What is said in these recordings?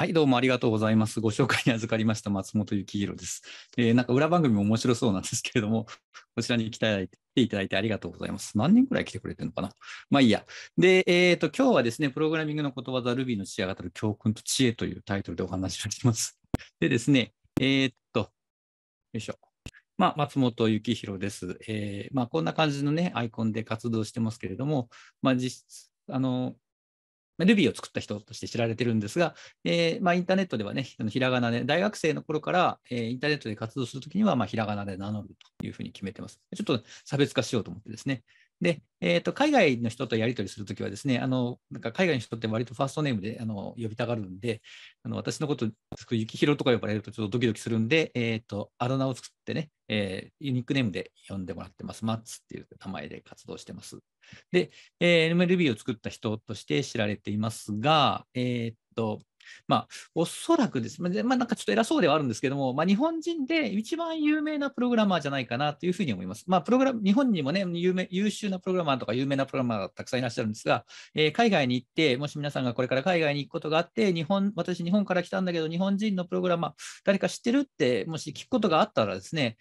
はい、どうもありがとうございます。ご紹介に預かりました松本幸宏です。えー、なんか裏番組も面白そうなんですけれども、こちらに来ていただいてありがとうございます。何人くらい来てくれてるのかな？まあいいや。で、えっ、ー、と、今日はですね、プログラミングのことわざ Ruby の知恵がたる教訓と知恵というタイトルでお話をします。でですね、えー、っと、よいしょ。まあ、松本幸宏です。えー、まあ、こんな感じのね、アイコンで活動してますけれども、まあ、実、あの、Ruby を作った人として知られてるんですが、えーまあ、インターネットではね、あのひらがなで、大学生の頃から、えー、インターネットで活動するときには、まあ、ひらがなで名乗るというふうに決めてます。ちょっと差別化しようと思ってですね。で、えーと、海外の人とやり取りするときはですね、あのなんか海外の人って割とファーストネームであの呼びたがるんで、あの私のこと、ゆきひろとか呼ばれるとちょっとドキドキするんで、えーと、あだ名を作ってね、えー、ユニークネームで呼んでもらってます。マッツっていう名前で活動してます。で、えー、MLB を作った人として知られていますが、えー、っと、まあ、おそらくです、まあ、なんかちょっと偉そうではあるんですけども、まあ、日本人で一番有名なプログラマーじゃないかなというふうに思います。まあ、プログラ日本にもね有名、優秀なプログラマーとか有名なプログラマーがたくさんいらっしゃるんですが、えー、海外に行って、もし皆さんがこれから海外に行くことがあって、日本私、日本から来たんだけど、日本人のプログラマー、誰か知ってるって、もし聞くことがあったらですね、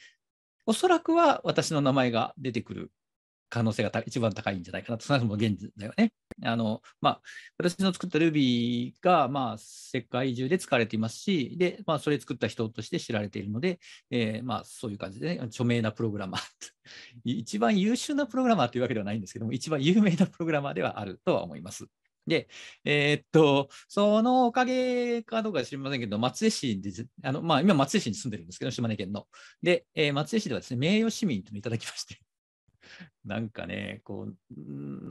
おそらくは私の名前が出てくる可能性が一番高いんじゃないかなと、そもそも現在だよね。あのまあ、私の作った Ruby が、まあ、世界中で使われていますし、でまあ、それ作った人として知られているので、えー、まあ、そういう感じで、ね、著名なプログラマー、一番優秀なプログラマーというわけではないんですけども、一番有名なプログラマーではあるとは思います。で、えー、っと、そのおかげかどうか知りませんけど、松江市で、あのまあ、今、松江市に住んでるんですけど、島根県の。で、えー、松江市ではですね、名誉市民というのをいただきまして、なんかね、こう、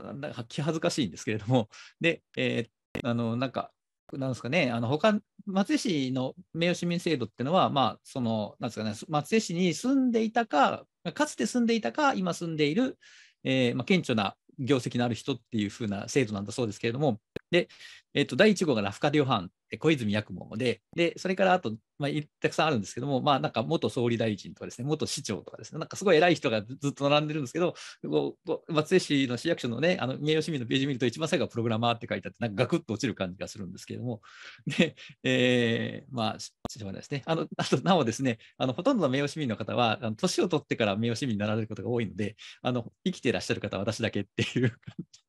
なんだか気恥ずかしいんですけれども、で、えー、あの、なんか、なんですかね、あの他松江市の名誉市民制度っていうのは、まあ、その、なんですかね、松江市に住んでいたか、かつて住んでいたか、今住んでいる、えーまあ、顕著な業績のある人っていう風な制度なんだそうですけれども、で、えー、と第1号がラフカディオハン、小泉八雲で、で、それからあと、まあ、たくさんあるんですけども、まあ、なんか元総理大臣とかですね、元市長とかですね、なんかすごい偉い人がずっと並んでるんですけど、松江市の市役所のね、あの名誉市民のページ見ると、一番最後はプログラマーって書いてあって、なんかガクッと落ちる感じがするんですけども、で、えー、まあ、しょうがないですね。あの、あと、なおですね、あのほとんどの名誉市民の方は、あの年を取ってから名誉市民になられることが多いので、あの生きていらっしゃる方は私だけっていう感じ。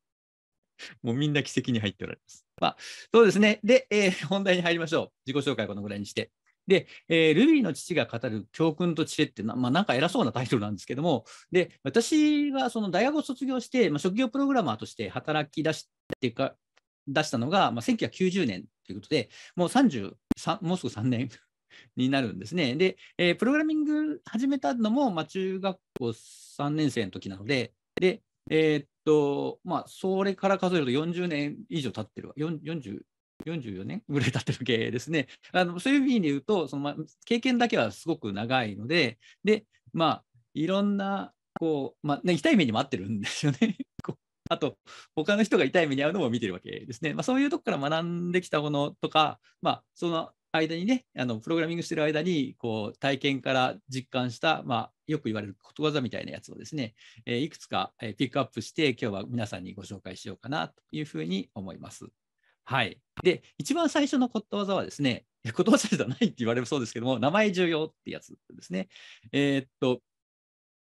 もうみんな奇跡に入っておられます。まあ、そうですね。で、えー、本題に入りましょう。自己紹介このぐらいにして。で、えー、ルビーの父が語る教訓と知恵ってな、まあ、なんか偉そうなタイトルなんですけども、で、私がその大学を卒業して、まあ、職業プログラマーとして働き出してか、出したのが、まあ、1990年ということで、もう33、もうすぐ3年 になるんですね。で、えー、プログラミング始めたのも、まあ、中学校3年生の時なので、で、えー、っと、まあ、それから数えると40年以上経ってる、40 44年ぐらい経ってるわけですね。あのそういう意味で言うと、そのまあ、経験だけはすごく長いので、で、まあ、いろんな、こう、まあね、痛い目にも合ってるんですよね。あと、他の人が痛い目に遭うのも見てるわけですね。まあ、そういうとこから学んできたものとか、まあ、その間にね、あのプログラミングしてる間にこう体験から実感した、まあ、よく言われることわざみたいなやつをですね、え、いくつか、ピックアップして、今日は皆さんにご紹介しようかなというふうに思います。はい。で、一番最初のことわざはですね、ことわざじゃないって言われるそうですけども、名前重要ってやつですね。えー、っと、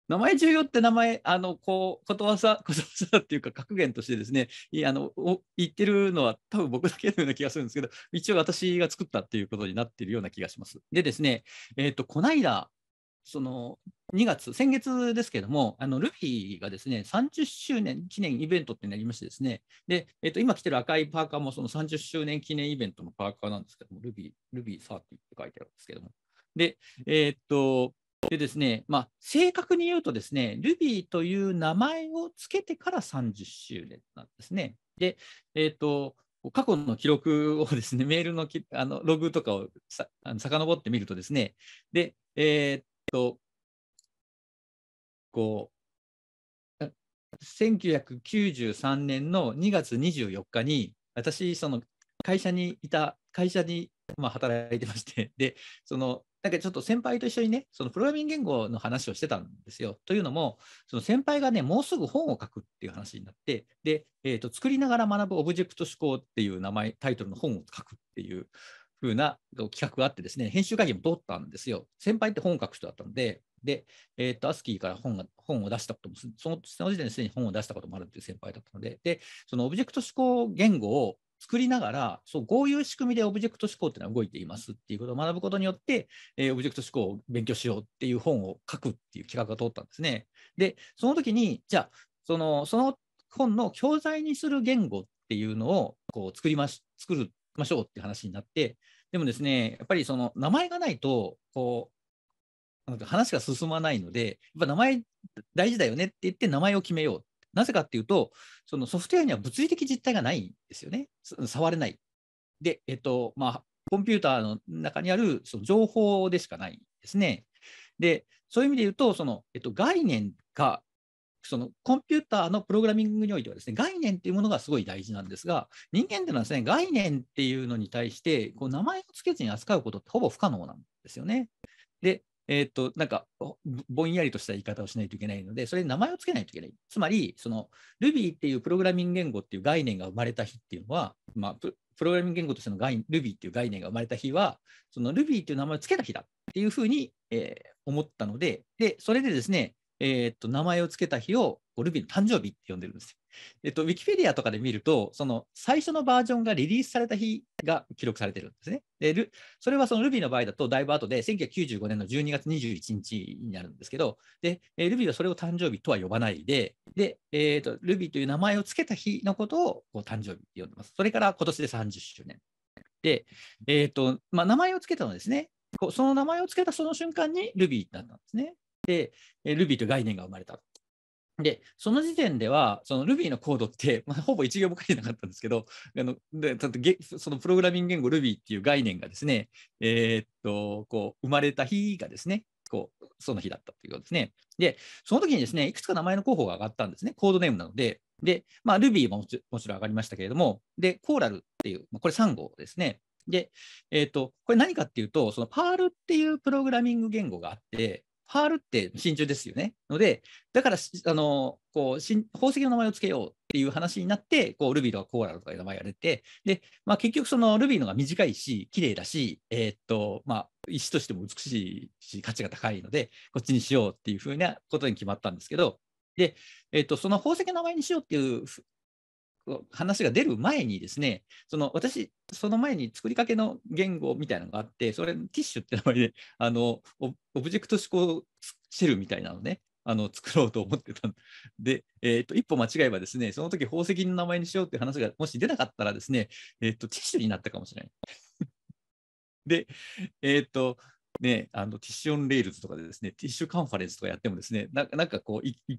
名前重要って名前、あの、こう、ことわざ、ことわざっていうか格言としてですね、いあの言ってるのは多分僕だけのような気がするんですけど、一応私が作ったっていうことになっているような気がします。でですね、え、ー、と、この間、その2月、先月ですけども、あのルフィがですね、30周年記念イベントってなりましてですね、で、えっ、ー、と、今着てる赤いパーカーもその30周年記念イベントのパーカーなんですけども、ルビー、ルビー30って書いてあるんですけども。で、えっ、と、でですね、まあ、正確に言うとですね、Ruby という名前をつけてから30周年なんですね。で、えっ、ー、と、過去の記録をですね、メールのきあのログとかをさあの遡ってみるとですね、で、えっ、と、こう、1993年の2月24日に、私、その会社にいた、会社にまあ働いてまして、で、そのなんかちょっと先輩と一緒にね、そのプログラミング言語の話をしてたんですよ。というのも、その先輩がね、もうすぐ本を書くっていう話になって、で、えーと、作りながら学ぶオブジェクト思考っていう名前、タイトルの本を書くっていうふうな企画があってですね、編集会議も通ったんですよ。先輩って本を書く人だったので、で、えっ、ー、と、アスキーから本が本を出したことも、そのその時点ですでに本を出したこともあるっていう先輩だったので、で、そのオブジェクト指向言語を作りながら、そうこういう仕組みでオブジェクト指向っていうのは動いていますっていうことを学ぶことによって、えー、オブジェクト指向を勉強しようっていう本を書くっていう企画が通ったんですね。で、その時に、じゃあ、そのその本の教材にする言語っていうのをこう作りまし作るましょうって話になって、でもですね、やっぱりその名前がないと、こう、なんか話が進まないので、やっぱ名前大事だよねって言って名前を決めよう。なぜかっていうと、そのソフトウェアには物理的実体がないんですよね。触れない。で、えっと、まあ、コンピューターの中にあるその情報でしかないんですね。で、そういう意味で言うと、その、えっと、概念がそのコンピューターのプログラミングにおいてはですね、概念っていうものがすごい大事なんですが、人間っていうのはですね、概念っていうのに対して、こう名前を付けずに扱うことってほぼ不可能なんですよね。で、えー、っと、なんか、ぼんやりとした言い方をしないといけないので、それに名前を付けないといけない。つまり、その Ruby っていうプログラミング言語っていう概念が生まれた日っていうのは、まあ、プログラミング言語としての概 Ruby っていう概念が生まれた日は、その Ruby っていう名前を付けた日だっていうふうに、えー、思ったので、で、それでですね、えー、っと名前を付けた日を Ruby の誕生日って呼んでるんですよ。えっと、ウィキペディアとかで見ると、その最初のバージョンがリリースされた日が記録されてるんですね。でそれはその Ruby の場合だと、だいぶ後で1995年の12月21日になるんですけど、で、え Ruby はそれを誕生日とは呼ばないで、で、えーと、Ruby という名前を付けた日のことをこう誕生日って呼んでます。それから今年で30周年。で、えーとまあ、名前を付けたのはですね、その名前を付けたその瞬間に Ruby だったんですね。で、Ruby という概念が生まれた。で、その時点では、その Ruby のコードって、まあ、ほぼ1行も書いてなかったんですけど、あのでそのプログラミング言語 Ruby っていう概念がですね、えー、っと、こう、生まれた日がですね、こう、その日だったということですね。で、その時にですね、いくつか名前の候補が上がったんですね、コードネームなので。で、まあ、Ruby ももちろん上がりましたけれども、で、コーラルっていう、これ3号ですね。で、えー、っと、これ何かっていうと、その Perl っていうプログラミング言語があって、パールって真鍮ですよね。ので、だから、あの、こう、宝石の名前を付けようっていう話になって、こう、ルビーとかコーラルとかいう名前が出て、で、まあ結局そのルビーのが短いし、綺麗だし、えー、っと、まあ、石としても美しいし、価値が高いので、こっちにしようっていうふうなことに決まったんですけど、で、えー、っと、その宝石の名前にしようっていう話が出る前にですね、その私、その前に作りかけの言語みたいなのがあって、それ、ティッシュって名前で、あのオブジェクト思考シェルみたいなのね、あの作ろうと思ってたん で、えーと、一歩間違えばですね、その時宝石の名前にしようって話がもし出なかったらですね、えーと、 Tish になったかもしれない。で、えっ、ー、と、ね、あの Tish on Rails とかでですね、 Tish Conference とかやってもですね、ななんかこう、いい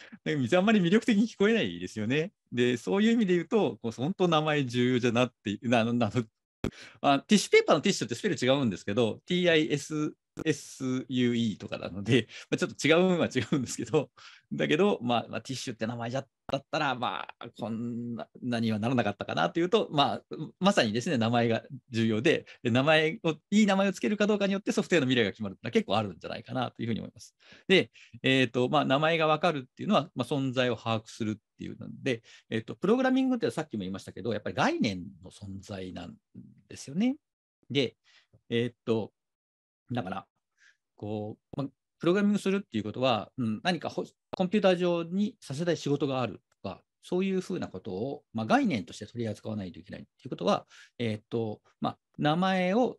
いあんまり魅力的に聞こえないですよね。で、そういう意味で言うと、こう本当名前重要じゃなってなな あ、ティッシュペーパーのティッシュってスペル違うんですけど、TIS SUE とかなので、まあ、ちょっと違うのは違うんですけど、だけど、まあ、まあ、ティッシュって名前だったら、まあ、こんなにはならなかったかなというと、まあ、まさにですね、名前が重要で、名前を、いい名前をつけるかどうかによってソフトウェアの未来が決まるってのは結構あるんじゃないかなというふうに思います。で、えっ、ー、と、まあ、名前がわかるっていうのは、まあ、存在を把握するっていうので、えっ、ー、と、プログラミングってさっきも言いましたけど、やっぱり概念の存在なんですよね。で、えっ、ー、と、だから、こう、ま、プログラミングするっていうことは、うん、何かコンピューター上にさせたい仕事があるとか、そういうふうなことを、ま、概念として取り扱わないといけないということは、えー、っとま、名前を、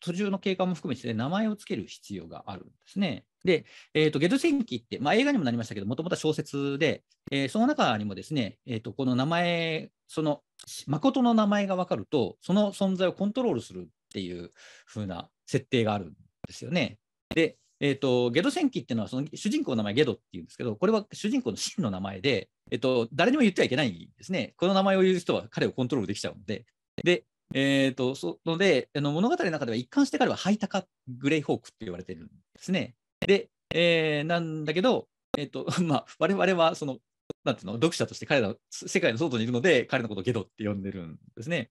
途中の経過も含めて、ね名前をつける必要があるんですね。で、えーと、ゲド戦記って、まあ、映画にもなりましたけど、もともと小説で、えー、その中にもですね、えーと、この名前、その誠の名前が分かると、その存在をコントロールするっていう風な設定があるんですよね。で、えーと、ゲド戦記っていうのは、その主人公の名前、ゲドっていうんですけど、これは主人公の真の名前で、えーと、誰にも言ってはいけないんですね。この名前を言う人は彼をコントロールできちゃうので。で、えーと、そのであの物語の中では一貫して彼はハイタカグレイホークって言われてるんですね。で、えー、なんだけど、えーと まあ、我々はその、なんていうの、読者として彼らの世界の外にいるので、彼のことをゲドって呼んでるんですね。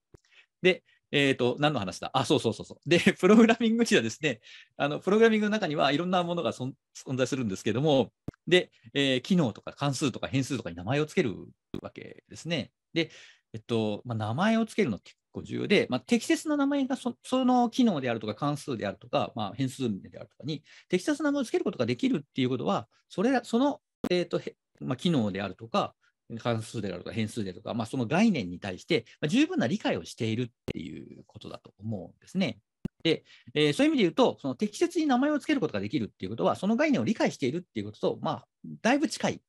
で、えっ、ー、と、何の話だ？あ、そうそうそうそう。で、プログラミングにはですね、あの、プログラミングの中にはいろんなものが存在するんですけども、で、えー、機能とか関数とか変数とかに名前をつけるわけですね。で、えっと、まあ、名前をつけるのって構重要で、まあ、適切な名前がそその機能であるとか関数であるとか、まあ、変数名であるとかに適切な名前をつけることができるっていうことは、それらその、えーとまあ、機能であるとか、関数であるとか変数であるとか、まあ、その概念に対して、十分な理解をしているっていうことだと思うんですね。で、えー、そういう意味で言うと、その適切に名前をつけることができるっていうことは、その概念を理解しているっていうことと、まあ、だいぶ近い。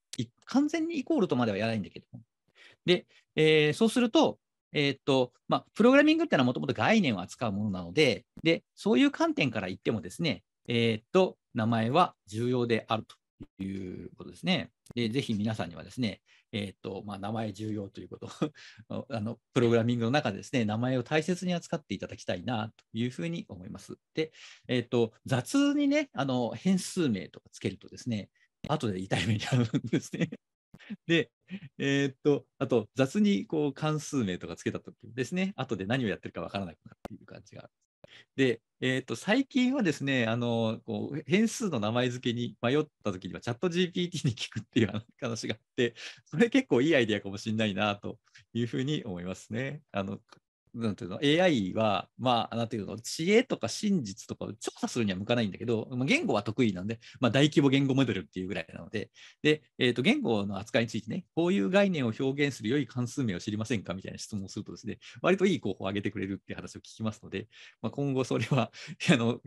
完全にイコールとまではやらないんだけども。で、えー、そうすると、えー、っと、まあ、プログラミングっていうのはもともと概念を扱うものなので、で、そういう観点から言ってもですね、え、っと、名前は重要であるということですね。で、ぜひ皆さんにはですね、えー、と、まあ、名前重要ということ あの、プログラミングの中でですね、名前を大切に扱っていただきたいなというふうに思います。で、えー、っと、雑にね、あの、変数名とかつけるとですね、後で痛い目に遭うんですね。で、えー、っと、あと、雑にこう関数名とかつけたときですね、後で何をやってるかわからなくなるっていう感じがで、えーと、最近はですね、あのこう変数の名前付けに迷った時には、チャット GPT に聞くっていう話があって、それ結構いいアイデアかもしれないなというふうに思いますね。あのなんていうの AI は、まあ、なんていうの、知恵とか真実とかを調査するには向かないんだけど、言語は得意なんで、まあ、大規模言語モデルっていうぐらいなので、で、えーと、言語の扱いについてね、こういう概念を表現する良い関数名を知りませんかみたいな質問をするとですね、割といい候補を挙げてくれるっていう話を聞きますので、まあ、今後それは あの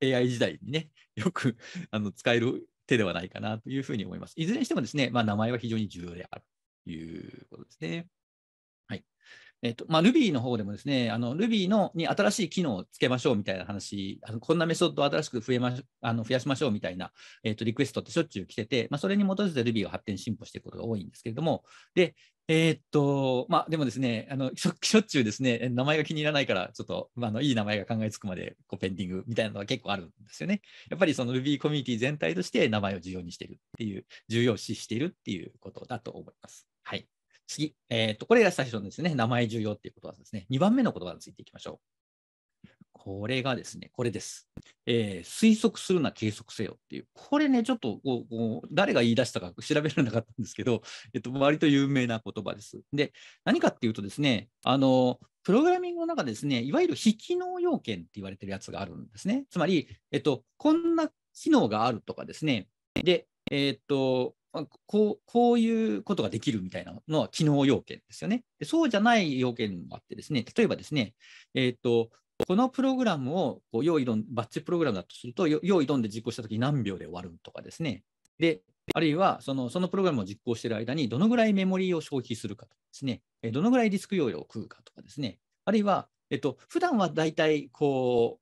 AI 時代にね、よくあの使える手ではないかなというふうに思います。いずれにしてもですね、まあ、名前は非常に重要であるということですね。えっとまあ、Ruby の方でもですね、あの Ruby のに新しい機能をつけましょうみたいな話、あのこんなメソッドを新しく増えまあの増やしましょうみたいな、えっと、リクエストってしょっちゅう来てて、まあ、それに基づいて Ruby を発展進歩していくことが多いんですけれども、で、えー、っと、まあ、でもですね、あのしょしょっちゅうですね、名前が気に入らないから、ちょっと、まあ、のいい名前が考えつくまでこうペンディングみたいなのが結構あるんですよね。やっぱりその Ruby コミュニティ全体として名前を重要にしているっていう、重要視しているっていうことだと思います。はい。次、え、ー、と、これが最初のですね、名前重要っていうことはですね、2番目の言葉についていきましょう。これがですね、これです。えー、推測するな、計測せよっていう、これね、ちょっとこうこう誰が言い出したか調べられなかったんですけど、えっと、割と有名な言葉です。で、何かっていうとですね、あの、プログラミングの中でですね、いわゆる非機能要件って言われてるやつがあるんですね。つまり、えっと、こんな機能があるとかですね、で、えっと、こうこういうことができるみたいなのは機能要件ですよね。でそうじゃない要件もあってですね、例えばですね、えーと、このプログラムをこう用意どん、バッチプログラムだとすると、用意どんで実行したとき何秒で終わるとかですね。で、あるいはそのそのプログラムを実行している間にどのぐらいメモリーを消費するかとかですね、どのぐらいディスク容量を食うかとかですね、あるいは、えっと普段はだいたいこ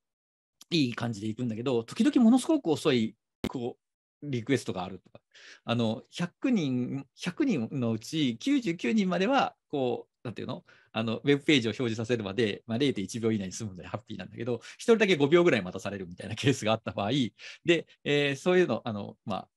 う、いい感じでいくんだけど、時々ものすごく遅いこリクエストがあるとか、あの100人 ,100 人のうち99人までは、こう、なんていうの？あのウェブページを表示させるまで、まあ、0.1秒以内に済むのでハッピーなんだけど、1人だけ5秒ぐらい待たされるみたいなケースがあった場合、で、えー、そういうの、あの、まあ、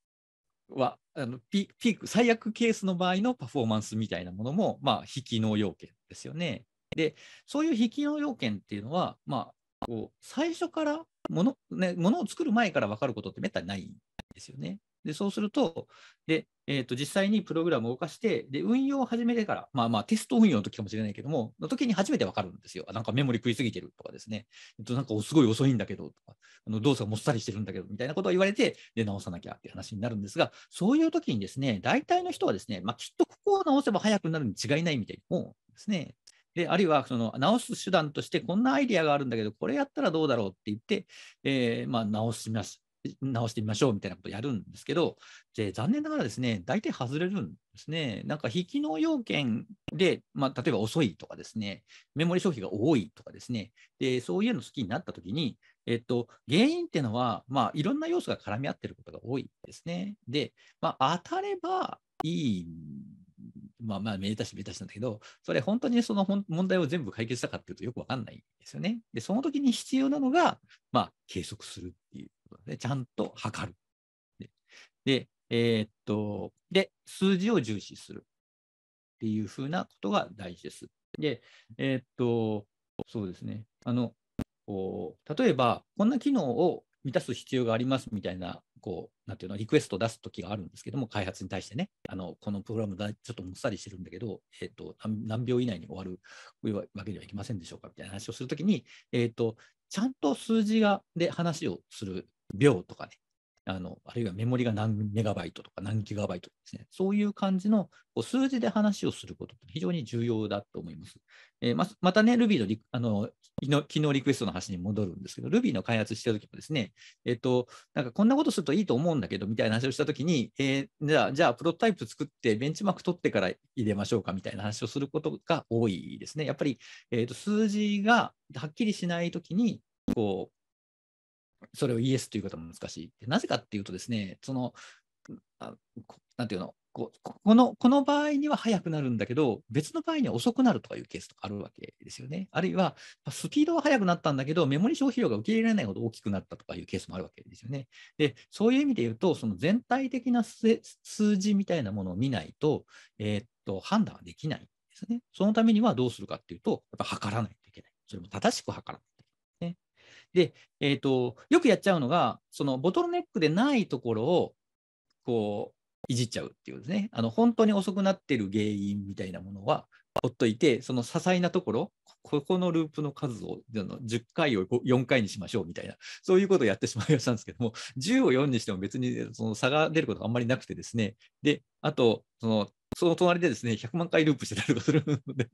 はあのピーク、最悪ケースの場合のパフォーマンスみたいなものも、まあ、非機能要件ですよね。で、そういう非機能要件っていうのは、まあ、こう最初からもの、ね、ものを作る前から分かることってめったにない。ですよね。でそうすると、でえーと、実際にプログラムを動かして、で運用を始めてから、まあまあテスト運用の時かもしれないけども、の時に初めて分かるんですよ。なんかメモリ食いすぎてるとかですね、えっと、なんかすごい遅いんだけどとか、あの動作がもっさりしてるんだけどみたいなことを言われて、で直さなきゃっていう話になるんですが、そういう時にですね、大体の人はですね、まあ、きっとここを直せば早くなるに違いないみたいに思うんですね。であるいはその直す手段としてこんなアイデアがあるんだけど、これやったらどうだろうって言って、えー、まあ、直します。直してみましょうみたいなことをやるんですけど、で残念ながらですね、大体外れるんですね。なんか非機能要件で、まあ、例えば遅いとかですね、メモリ消費が多いとかですね、でそういうの好きになったときに、えっと、原因っていうのは、まあ、いろんな要素が絡み合ってることが多いですね。で、まあ、当たればいいまあまあ、めでたしめでたしなんだけど、それ本当にその問題を全部解決したかっていうとよくわかんないんですよね。で、その時に必要なのが、まあ、計測するっていうことで、ちゃんと測る。で、えー、っと、で、数字を重視するっていうふうなことが大事です。で、えー、っと、そうですね。あの、例えば、こんな機能を満たす必要がありますみたいなこう、なんていうの、リクエストを出すときがあるんですけども、開発に対してね、あのこのプログラムだ、ちょっともっさりしてるんだけど、えっ、と何、秒以内に終わるわけにはいきませんでしょうかみたいな話をするときに、えっ、と、ちゃんと数字がで話をする秒とかね、あのあるいはメモリが何メガバイトとか何ギガバイトですね、そういう感じのこう数字で話をすることって非常に重要だと思います。えー、ままたね、Ruby のリあの機能リクエストの話に戻るんですけど、Ruby の開発してるときもですね、えっ、ー、と、なんかこんなことするといいと思うんだけどみたいな話をしたときに、えー、じゃあ、じゃあ、プロトタイプ作ってベンチマーク取ってから入れましょうかみたいな話をすることが多いですね。やっぱり、えーと、数字がはっきりしないときに、こう、それをイエスということは難しい。なぜかっていうとですね、その、あなんていうの、ここのこの場合には速くなるんだけど、別の場合には遅くなるとかいうケースとかあるわけですよね。あるいは、スピードは速くなったんだけど、メモリ消費量が受け入れられないほど大きくなったとかいうケースもあるわけですよね。で、そういう意味で言うと、その全体的な数字みたいなものを見ないと、えー、っと判断はできないんですね。そのためにはどうするかっていうと、やっぱ測らないといけない。それも正しく測らない。で、えーと、よくやっちゃうのが、そのボトルネックでないところをこういじっちゃうっていうですね、あの本当に遅くなってる原因みたいなものはほっといて、その些細なところ、ここのループの数を10回を4回にしましょうみたいな、そういうことをやってしまいがちなんですけども、10を4にしても別にその差が出ることがあんまりなくてですね、で、あと、そのその隣でですね、100万回ループしてたりとかするので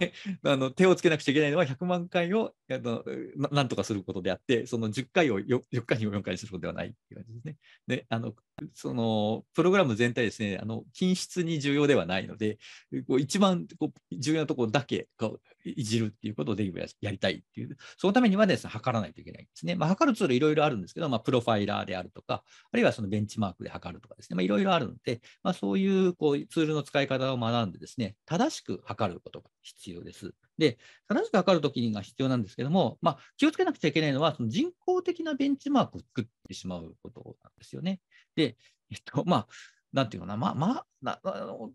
であの手をつけなくちゃいけないのは100万回をあのなんとかすることであって、その10回を 4, 4回に4回にすることではないっていう感じですね。で、あのそのプログラム全体ですね、あの均質に重要ではないので、こう一番こう重要なところだけこういじるっていうことをできるやりたいっていう、そのためにはですね、測らないといけないんですね。まあ、測るツールいろいろあるんですけど、まあ、プロファイラーであるとか、あるいはそのベンチマークで測るとかですね、いろいろあるので、まあ、そういうこうツールの使い方を学んでですね、正しく測ることが必要です。で、正しく測るときが必要なんですけども、まあ、気をつけなくちゃいけないのは、その人工的なベンチマークを作ってしまうことなんですよね。で、えっと、まあ、なんていうかな、まあ、まあ、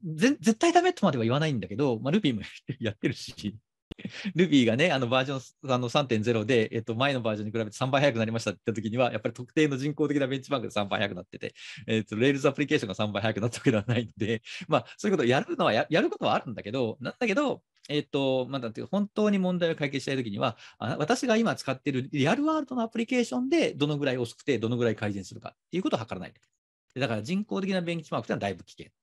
絶対ダメとまでは言わないんだけど、まあ、ルビーもやってるし、Ruby がね、あのバージョンあの3.0で、えっと、前のバージョンに比べて3倍速くなりましたって言ったときには、やっぱり特定の人工的なベンチマークで3倍速くなってて、えっと、Rails アプリケーションが3倍速くなったわけではないので、まあ、そういうことをやるのはや、やることはあるんだけど、なんだけど、えっと、まあだって本当に問題を解決したいときにはあ、私が今使っているリアルワールドのアプリケーションでどのぐらい遅くて、どのぐらい改善するかっていうことを測らない。だから人工的なベンチマークというのはだいぶ危険。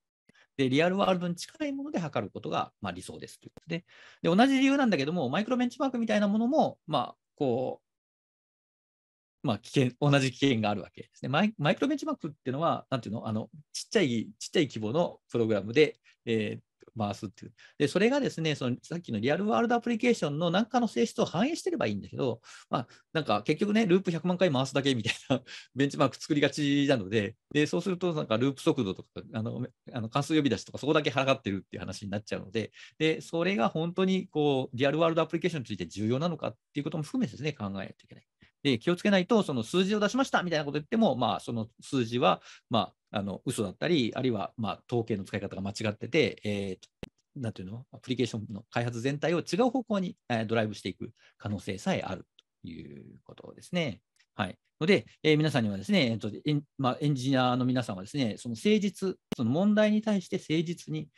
で、リアルワールドに近いもので測ることが、まあ、理想ですということでで、同じ理由なんだけども、マイクロベンチマークみたいなものも、まあ、こう、まあ、危険、同じ危険があるわけですね。マイマイクロベンチマークっていうのは、なんていうの、あの、ちっちゃい、ちっちゃい規模のプログラムで、えー、回すっていう。で、それがですね、そのさっきのリアルワールドアプリケーションの何かの性質を反映してればいいんだけど、まあ、なんか結局ね、ループ100万回回すだけみたいな ベンチマーク作りがちなので、でそうすると、なんかループ速度とか、あのあの関数呼び出しとか、そこだけ払ってるっていう話になっちゃうので、でそれが本当にこうリアルワールドアプリケーションについて重要なのかっていうことも含めてですね、考えないといけない。で気をつけないと、その数字を出しましたみたいなこと言っても、まあ、その数字は、まあ、あの嘘だったり、あるいは、まあ、統計の使い方が間違ってて、えー、なんていうの、アプリケーションの開発全体を違う方向に、えドライブしていく可能性さえあるということですね。はい。ので、えー、皆さんにはですね、えっとエンまあ、エンジニアの皆さんはですね、その誠実、その問題に対して誠実に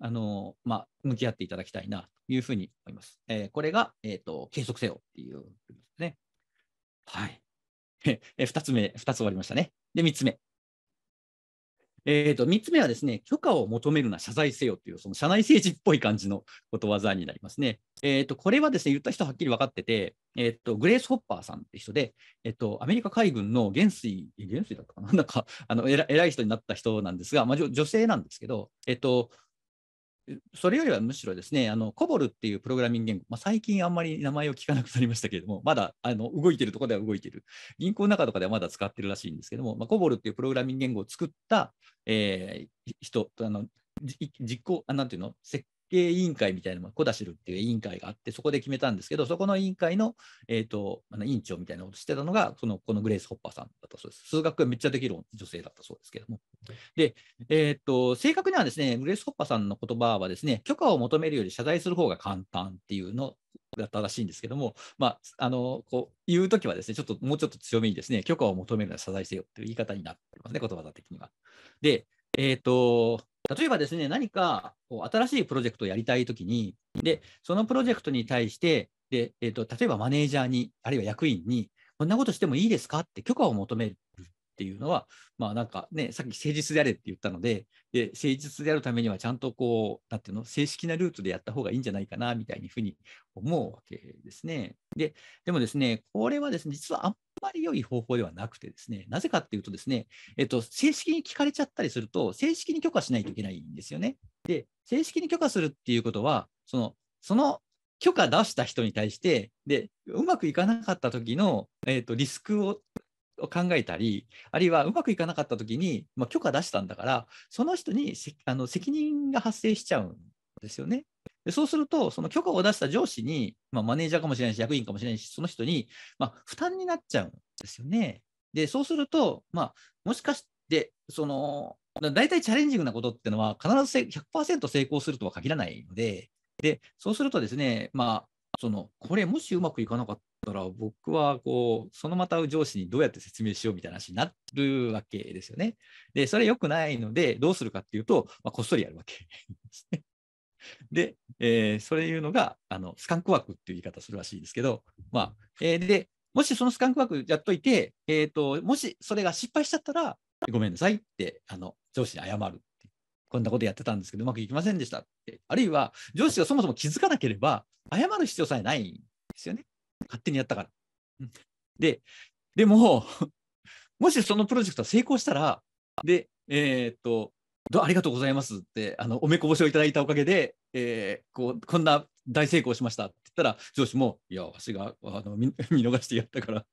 あの、まあ、向き合っていただきたいなというふうに思います。えー、これが、えーと、計測せよっていうですね。はい。え2つ目、2つ終わりましたね。で、3つ目。えーと、3つ目はですね、許可を求めるな、謝罪せよという、その社内政治っぽい感じのことわざになりますね。えーと、これはですね、言った人はっきり分かってて、えーと、グレース・ホッパーさんって人で、えー、とアメリカ海軍の元帥、元帥だったかな、なんかあの偉い人になった人なんですが、まあ、女性なんですけど、えー、とそれよりはむしろですね、あのコボルっていうプログラミング言語、まあ、最近あんまり名前を聞かなくなりましたけれども、まだあの動いてるところでは動いてる、銀行の中とかではまだ使ってるらしいんですけども、まあ、コボルっていうプログラミング言語を作った、えー、人、あの実行あ、なんていうの、設計委員会みたいなのコダシルっていう委員会があって、そこで決めたんですけど、そこの委員会の,、えーと、あの委員長みたいなことをしてたのが、そのこのグレース・ホッパーさんだったそうです。数学がめっちゃできる女性だったそうですけども。で、えーと、正確にはですね、グレース・ホッパーさんの言葉はですね、許可を求めるより謝罪する方が簡単っていうのだったらしいんですけども、まあ、あのこう言うときはですね、ちょっともうちょっと強めにですね、許可を求めるのは謝罪せよという言い方になってますね、言葉的には。で、えっ、ー、と、例えばですね、何かこう新しいプロジェクトをやりたいときに、で、そのプロジェクトに対して、で、えっ、ー、と、例えばマネージャーに、あるいは役員に、こんなことしてもいいですか？って許可を求めるっていうのは、まあなんかね、さっき誠実であれって言ったので、で誠実であるためにはちゃんとこう、なんていうの、正式なルートでやった方がいいんじゃないかなみたいにふうに思うわけですね。で、でもですね、これはですね、実はあんまり良い方法ではなくてですね、なぜかっていうとですね、えっと、正式に聞かれちゃったりすると、正式に許可しないといけないんですよね。で、正式に許可するっていうことは、その、その許可出した人に対して、で、うまくいかなかった時の、えーと、リスクを考えたり、あるいはうまくいかなかった時に、まあ、許可出したんだから、その人にあの責任が発生しちゃうんですよね。でそうすると、その許可を出した上司に、まあ、マネージャーかもしれないし、役員かもしれないし、その人に、まあ、負担になっちゃうんですよね。で、そうすると、まあ、もしかして、その、大体チャレンジングなことっていうのは、必ず100%成功するとは限らないので、で、そうするとですね、まあ、その、これもしうまくいかなかったら、僕はこう、そのまた上司にどうやって説明しようみたいな話になるわけですよね。で、それ良くないので、どうするかっていうと、まあ、こっそりやるわけですね。で、えー、そういうのが、あの、スカンクワークっていう言い方するらしいですけど、まあ、えー、で、もしそのスカンクワークやっといて、え、ー、と、もしそれが失敗しちゃったら、ごめんなさいって、あの、上司に謝るこんなことやってたんですけど、うまくいきませんでしたって。あるいは、上司がそもそも気づかなければ、謝る必要さえないんですよね。勝手にやったから。で、でも、もしそのプロジェクトが成功したら、で、えー、っと、ありがとうございますって、あのおめこぼしをいただいたおかげで、えー、こうこんな大成功しましたって言ったら、上司も、いや、わしがあの 見逃してやったから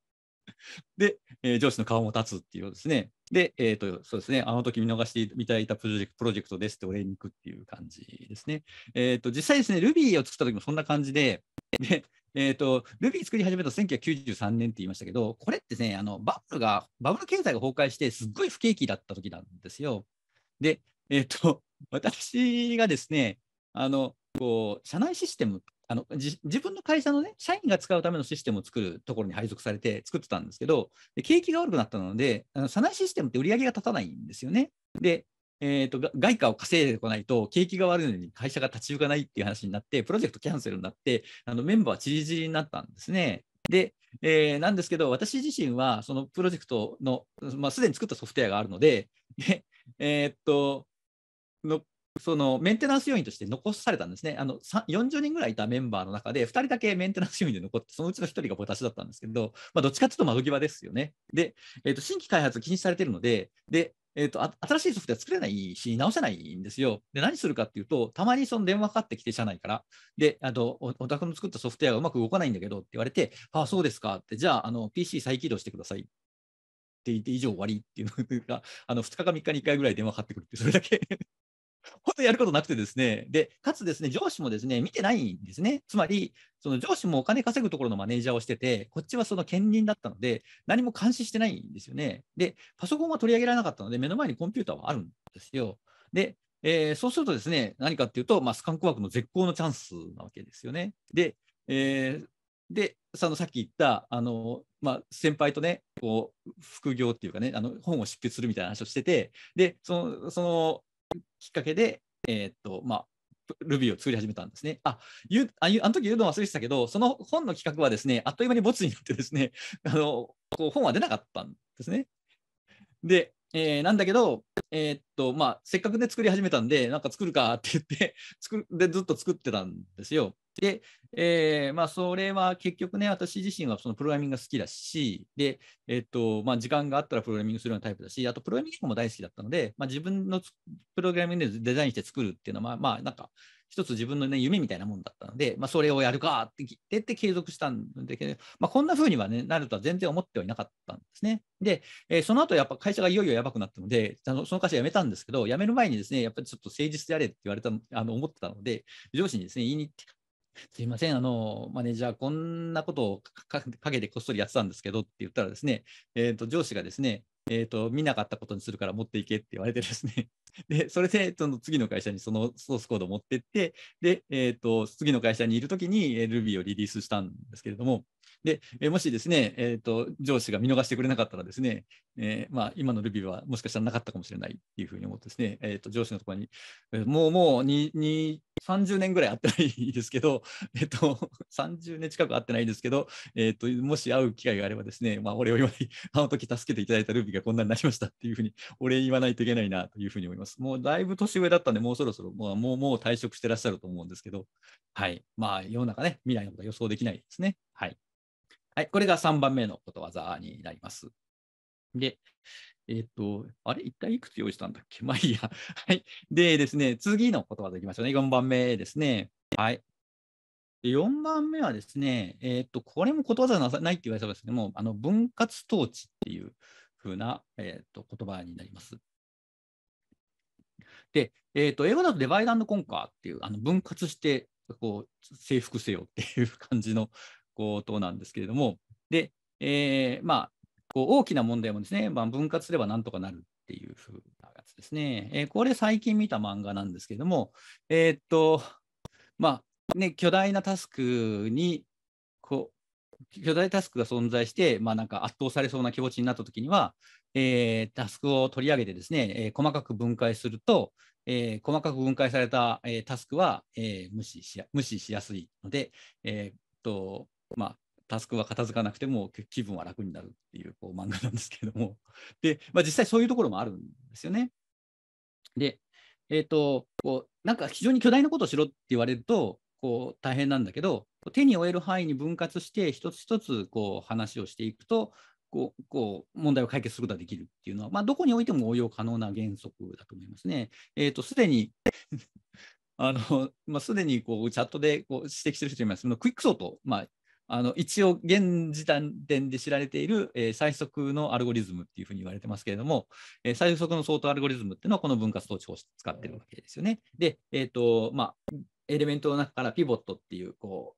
で、えー、上司の顔も立つっていうですね。で、え、ー、と、そうですね、あの時見逃していただいたプロジェクトプロジェクトですってお礼に行くっていう感じですね。え、ー、と、実際ですね、Ruby を作った時もそんな感じで、で、えっ、と、Ruby 作り始めた1993年って言いましたけど、これってね、あの、バブルが、バブル経済が崩壊して、すっごい不景気だった時なんですよ。で、えっ、と、私がですね、あの、こう、社内システムあの自分の会社のね、社員が使うためのシステムを作るところに配属されて作ってたんですけど、で景気が悪くなったので、あの社内システムって売り上げが立たないんですよね。で、えーと、外貨を稼いでこないと、景気が悪いのに会社が立ち行かないっていう話になって、プロジェクトキャンセルになって、あのメンバーはちりぢりになったんですね。で、えー、なんですけど、私自身はそのプロジェクトの、まあ、すでに作ったソフトウェアがあるので、でえー、っとのそのメンテナンス要員として残されたんですね。あの40人ぐらいいたメンバーの中で、2人だけメンテナンス要員で残って、そのうちの1人が私だったんですけど、まあ、どっちかというと窓際ですよね。で、えー、と新規開発禁止されているので、でえーと、新しいソフトは作れないし、直せないんですよ。で、何するかっていうと、たまにその電話かかってきて、社内から。で、あとお、お宅の作ったソフトウェアがうまく動かないんだけどって言われて、ああ、そうですかって、じゃあ、あの PC 再起動してくださいって以上終わりっていうのが、あの2日か3日に1回ぐらい電話かかってくるって、それだけ 本当やることなくてですね、で、かつですね、上司もですね、見てないんですね。つまり、その上司もお金稼ぐところのマネージャーをしてて、こっちはその兼任だったので、何も監視してないんですよね。で、パソコンは取り上げられなかったので、目の前にコンピューターはあるんですよ。で、えー、そうするとですね、何かっていうと、まあ、スカンクワークの絶好のチャンスなわけですよね。で、えー、で、そのさっき言った、あの、まあ、先輩とね、こう、副業っていうかね、あの本を執筆するみたいな話をしてて、で、その、そのきっかけで、えー、っと、まあ、ルビーを作り始めたんですね。あ、ゆああの時言うの忘れてたけど、その本の企画はですね、あっという間にボツになってですね、あのこう本は出なかったんですね。で、えー、なんだけど、えー、っと、まあ、せっかくね、作り始めたんで、なんか作るかって言って 作る、で、ずっと作ってたんですよ。で、えー、まあ、それは結局ね、私自身はそのプログラミングが好きだし、で、えっと、まあ、時間があったらプログラミングするようなタイプだし、あと、プログラミングも大好きだったので、まあ、自分のプログラミングでデザインして作るっていうのは、まあ、まあ、なんか、一つ自分の、ね、夢みたいなもんだったので、まあ、それをやるかって言って継続したんだけど、まあ、こんな風には、ね、なるとは全然思ってはいなかったんですね。で、えー、その後やっぱ会社がいよいよやばくなったので、あのその会社辞めたんですけど、辞める前にですね、やっぱりちょっと誠実でやれって言われたあの思ってたので、上司にですね、言いに行って、すいません、あの、マネージャー、こんなことをかけてこっそりやってたんですけどって言ったらですね、えーと、上司がですね、えーと、見なかったことにするから持っていけって言われてですね、で、それでその次の会社にそのソースコードを持ってって、で、えーと、次の会社にいるときに Ruby をリリースしたんですけれども、で、えもしですね、えーと、上司が見逃してくれなかったらですね、えー、まあ、今の Ruby はもしかしたらなかったかもしれないっていうふうに思ってですね、えー、と上司のところに、えもうもうにに30年ぐらい会ってないですけど、えっと、30年近く会ってないですけど、えっと、もし会う機会があればですね、まあ、俺を言わない、あの時助けていただいたルビーがこんなになりましたっていうふうに、俺言わないといけないなというふうに思います。もうだいぶ年上だったんで、もうそろそろ、もうもうもう退職してらっしゃると思うんですけど、はい。まあ、世の中ね、未来のことは予想できないですね。はい。はい、これが3番目のことわざになります。で、えっ、と、あれ一体いくつ用意したんだっけ？まあいいや。はい。でですね、次の言葉でいきましょうね。4番目ですね。はい。で4番目はですね、えっ、と、これもことわざなさないって言われたんですけども、あの分割統治っていうふうな、えっ、と言葉になります。で、えっ、と、英語だとデバイダンドコンカーっていう、あの分割してこう征服せよっていう感じのことなんですけれども、で、えー、まあ、こう大きな問題もですね、まあ、分割すればなんとかなるっていうふうなやつですね。えー、これ最近見た漫画なんですけれども、えー、っと、まあね、巨大なタスクにこう、巨大タスクが存在して、まあ、なんか圧倒されそうな気持ちになったときには、えー、タスクを取り上げてですね、えー、細かく分解すると、えー、細かく分解された、えタスクは、え無視し無視しやすいので、えっとまあ、タスクは片付かなくても気分は楽になるっていうこう漫画なんですけれども、で、まあ、実際そういうところもあるんですよね。で、えっ、ー、と、こう、なんか非常に巨大なことをしろって言われると、こう大変なんだけど、手に負える範囲に分割して、一つ一つこう話をしていくと、こうこう問題を解決することができるっていうのは、まあ、どこにおいても応用可能な原則だと思いますね。えっ、ー、と、すでに あの、まあ、すでにこうチャットでこう指摘してる人います。クイックソート、まあ、あの一応、現時点で知られている、えー、最速のアルゴリズムっていうふうに言われてますけれども、えー、最速の相当アルゴリズムっていうのはこの分割統治を使ってるわけですよね。で、えっ、ー、と、まあ、エレメントの中からピボットっていう、こう、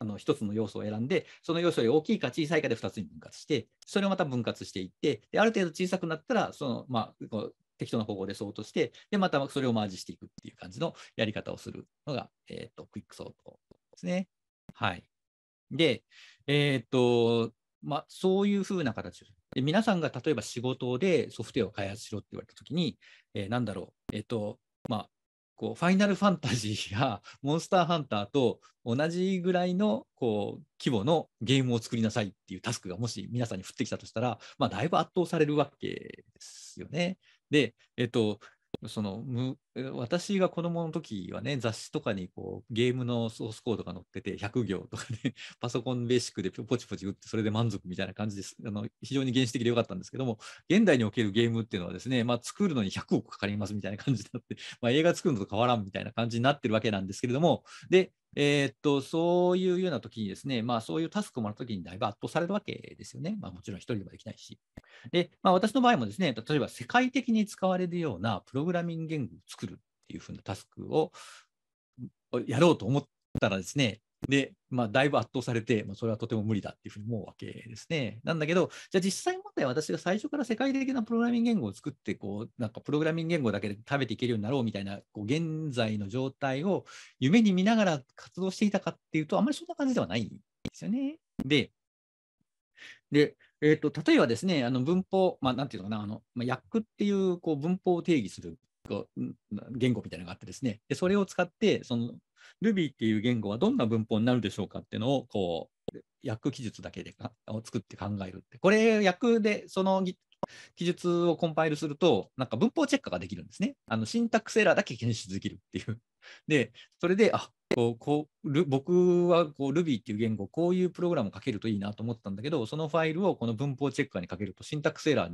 あの1つの要素を選んで、その要素より大きいか小さいかで2つに分割して、それをまた分割していって、である程度小さくなったら、その、まあ、こう適当な方法でソートして、で、またそれをマージしていくっていう感じのやり方をするのが、えっ、ー、と、クイックソートですね。はい。で、えっ、と、まあ、そういうふうな形で、皆さんが例えば仕事でソフトウェアを開発しろって言われたときに、えー、なんだろう、えっ、と、まあ、こうファイナルファンタジーや モンスターハンターと同じぐらいのこう規模のゲームを作りなさいっていうタスクがもし皆さんに降ってきたとしたら、まあ、だいぶ圧倒されるわけですよね。で、えっと、そのむ私が子供の時はね、雑誌とかにこうゲームのソースコードが載ってて、100行とかで、パソコンベーシックでポチポチ打って、それで満足みたいな感じです。あの非常に原始的でよかったんですけども、現代におけるゲームっていうのはですね、まあ、作るのに100億かかりますみたいな感じになって、まあ、映画作るのと変わらんみたいな感じになってるわけなんですけれども、で、えー、っと、そういうような時にですね、まあそういうタスクをもらった時にだいぶ圧倒されるわけですよね。まあもちろん一人ではできないし。で、まあ私の場合もですね、例えば世界的に使われるようなプログラミング言語を作るっていうふうなタスクをやろうと思ったらですね、で、まあ、だいぶ圧倒されて、まあ、それはとても無理だっていうふうに思うわけですね。なんだけど、じゃあ実際問題は私が最初から世界的なプログラミング言語を作って、こう、なんかプログラミング言語だけで食べていけるようになろうみたいな、こう、現在の状態を夢に見ながら活動していたかっていうと、あんまりそんな感じではないんですよね。で、で、えーと、例えばですね、あの文法、まあ、なんていうのかな、あのまあ、訳っていうこう文法を定義する言語みたいなのがあってですね、でそれを使って、その Ruby っていう言語はどんな文法になるでしょうかっていうのを、こう、訳記述だけでかを作って考えるって。これ、訳でその記述をコンパイルすると、なんか文法チェックができるんですね。あのシンタックスエラーだけ検出できるっていう。で、それで、あこうこう僕はこう Ruby っていう言語、こういうプログラムを書けるといいなと思ったんだけど、そのファイルをこの文法チェッカーにかけると、シンタックスエラー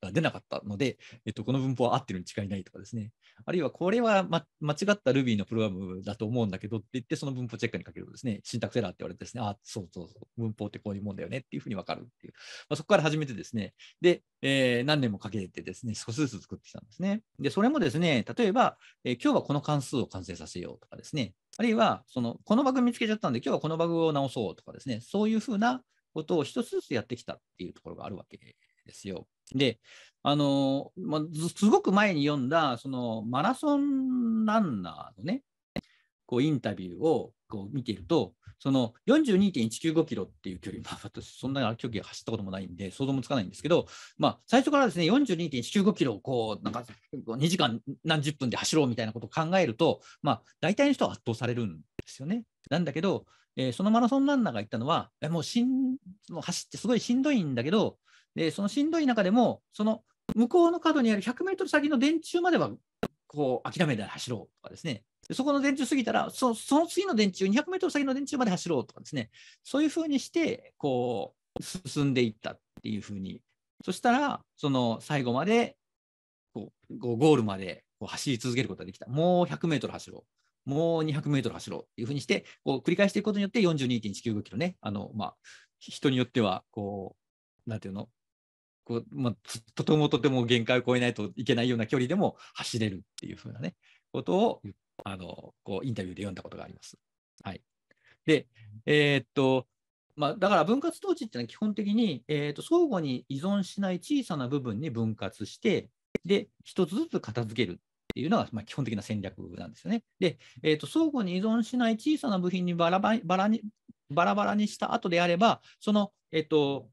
が出なかったので、えっと、この文法は合ってるに違いないとかですね。あるいはこれは、ま、間違った Ruby のプログラムだと思うんだけどって言って、その文法チェックにかけるとですね、シンタクセラーって言われてですね、あ、そうそうそう、文法ってこういうもんだよねっていうふうにわかるっていう。まあ、そこから始めてですね、で、えー、何年もかけてですね、少しずつ作ってきたんですね。で、それもですね、例えば、えー、今日はこの関数を完成させようとかですね、あるいは、その、このバグ見つけちゃったんで、今日はこのバグを直そうとかですね、そういうふうなことを一つずつやってきたっていうところがあるわけですよ。で、あの、まあ、すごく前に読んだ、その、マラソンランナーのね、こう、インタビューをこう見ていると、その42.195キロっていう距離、まあ、私、そんな距離走ったこともないんで、想像もつかないんですけど、まあ、最初からですね、42.195キロをこう、なんか、2時間何十分で走ろうみたいなことを考えると、まあ、大体の人は圧倒されるんですよね。なんだけど、えー、そのマラソンランナーが言ったのは、えもうしんもう走ってすごいしんどいんだけど、でそのしんどい中でも、その向こうの角にある100メートル先の電柱まではこう諦めて走ろうとかですね、そこの電柱過ぎたら、そその次の電柱、200メートル先の電柱まで走ろうとかですね、そういうふうにして、こう、進んでいったっていうふうに、そしたら、その最後まで、こう、ゴールまでこう走り続けることができた。もう100メートル走ろう。もう200メートル走ろうっていうふうにして、こう繰り返していくことによって42.195キロね、あの、まあ、人によっては、こう、なんていうの、こうまあ、とてもとても限界を超えないといけないような距離でも走れるっていうふうなね、ことをあのこうインタビューで読んだことがあります。はい、で、えー、っと、まあ、だから分割統治っていうのは基本的に、えー、と相互に依存しない小さな部分に分割して、で、一つずつ片付けるっていうのが、まあ、基本的な戦略なんですよね。で、えー、と相互に依存しない小さな部品にバラバラにバラバラにした後であれば、その、えっ、と、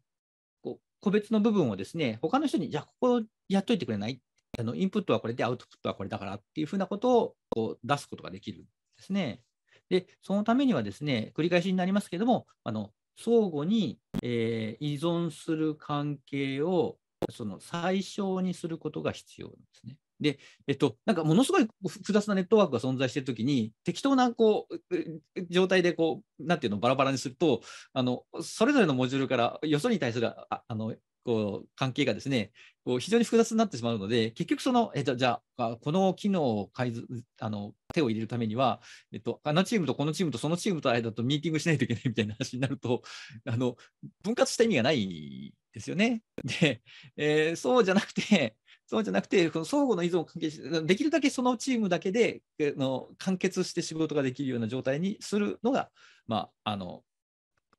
個別の部分をですね、他の人に、じゃあ、ここやっといてくれない？あのインプットはこれでアウトプットはこれだからっていうふうなことをこう出すことができるんですね。で、そのためにはですね、繰り返しになりますけれども、あの相互に、えー、依存する関係をその最小にすることが必要なんですね。で、えっと、なんかものすごい複雑なネットワークが存在しているときに、適当なこう状態でこう、なんていうの、バラバラにすると、あのそれぞれのモジュールからよそに対するああのこう関係がですね、こう非常に複雑になってしまうので、結局その、えっと、じゃあ、この機能を改あの手を入れるためには、えっと、あのチームとこのチームとそのチームと間とミーティングしないといけないみたいな話になると、あの分割した意味がないですよね。で、えー、そうじゃなくて、そうじゃなくて、この相互の依存を関係しできるだけそのチームだけでの完結して仕事ができるような状態にするのが、まあ、あの、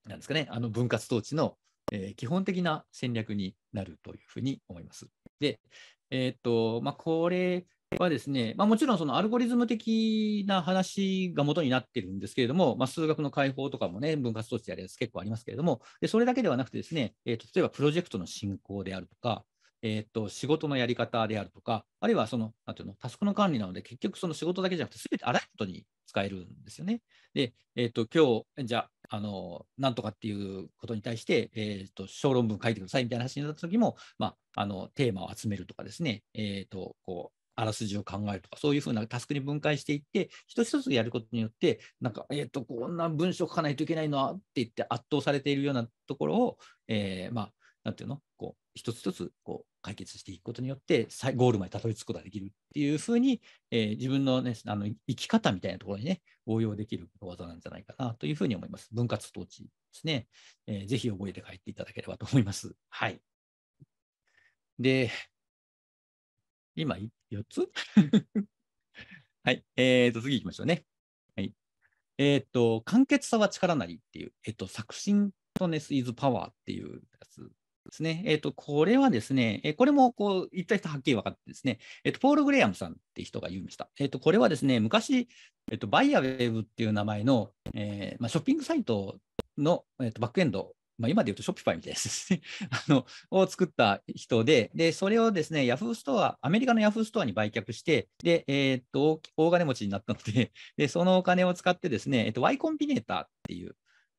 なんですかね、あの分割統治のえー、基本的な戦略になるというふうに思います。で、えー、っとまあ、これはですね、まあ、もちろんそのアルゴリズム的な話が元になっているんですけれども、まあ、数学の解放とかもね、分割統治でやるやつ結構ありますけれども、でそれだけではなくてですね、えー、と例えばプロジェクトの進行であるとか、えー、と仕事のやり方であるとか、あるいはそのなんていうのタスクの管理なので、結局その仕事だけじゃなくて、すべてあらゆることに使えるんですよね。で、えっ、ー、と今日じゃあの、なんとかっていうことに対して、えーと、小論文書いてくださいみたいな話になった時も、まあ、あのテーマを集めるとかですね、えーとこうあらすじを考えるとか、そういうふうなタスクに分解していって、一つ一つやることによって、なんか、えっ、ー、と、こんな文章書かないといけないのって言って圧倒されているようなところを、えー、まあ、なんていうの、こう、一つ一つこう解決していくことによって、ゴールまでたどり着くことができるっていうふうに、えー、自分の,、ね、あの生き方みたいなところにね、応用できる技なんじゃないかなというふうに思います。分割統治ですね。えー、ぜひ覚えて帰っていただければと思います。はい。で、今、4つ？はい。えー、と、次行きましょうね。はい。えっ、ー、と、簡潔さは力なりっていう、えっ、ー、と、作品とネスイズパワーっていうやつですね。えっ、ー、と、これはですね、えこれもこう言った人はっきり分かってですね、えっ、と、ポール・グレアムさんって人が言いました。えっ、と、これはですね、昔、えっ、と、バイアウェブっていう名前の、えまあ、ショッピングサイトの、えっとバックエンドまあ、今で言うとショッピファイみたいなやつですね あのを作った人で、で、それをですね、ヤフーストア、アメリカのヤフーストアに売却して、で、えー、っと、大金持ちになったので、で、そのお金を使ってですね、えっと、Y コンビネーターっていう、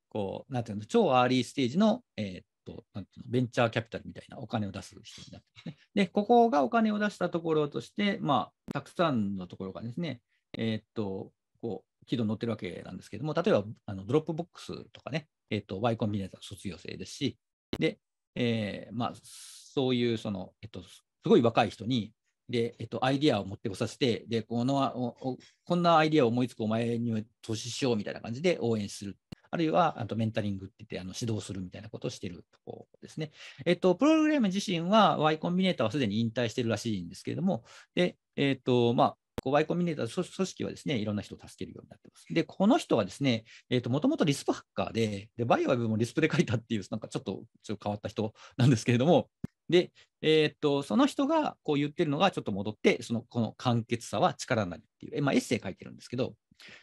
こう、なんていうの、超アーリーステージの、えー、と、なんていうの、ベンチャーキャピタルみたいなお金を出す人になってますね。で、ここがお金を出したところとして、まあ、たくさんのところがですね、えー、っと、こう、軌道に乗ってるわけなんですけども、例えば、あの Dropbox とかね、えー、っと、Y コンビネーター卒業生ですし、で、えー、まあ、そういう、その、えっと、すごい若い人に、で、えっと、アイディアを持ってこさせて、で、このこんなアイディアを思いつくお前に投資しようみたいな感じで応援するあるいはあとメンタリングって言ってあの指導するみたいなことをしているところですね。えっと、プログラム自身は Y コンビネーターはすでに引退しているらしいんですけれども、で、えっと、まあ、Y コミュニケーター組織はですね、いろんな人を助けるようになってます。で、この人はですね、えっ、ー、と、もともとリスプハッカーで、で、バイオワブもリスプで書いたっていう、なんかちょっとちょっと変わった人なんですけれども、で、えー、っと、その人がこう言ってるのがちょっと戻って、その、この簡潔さは力なりっていう、えまあ、エッセイ書いてるんですけど、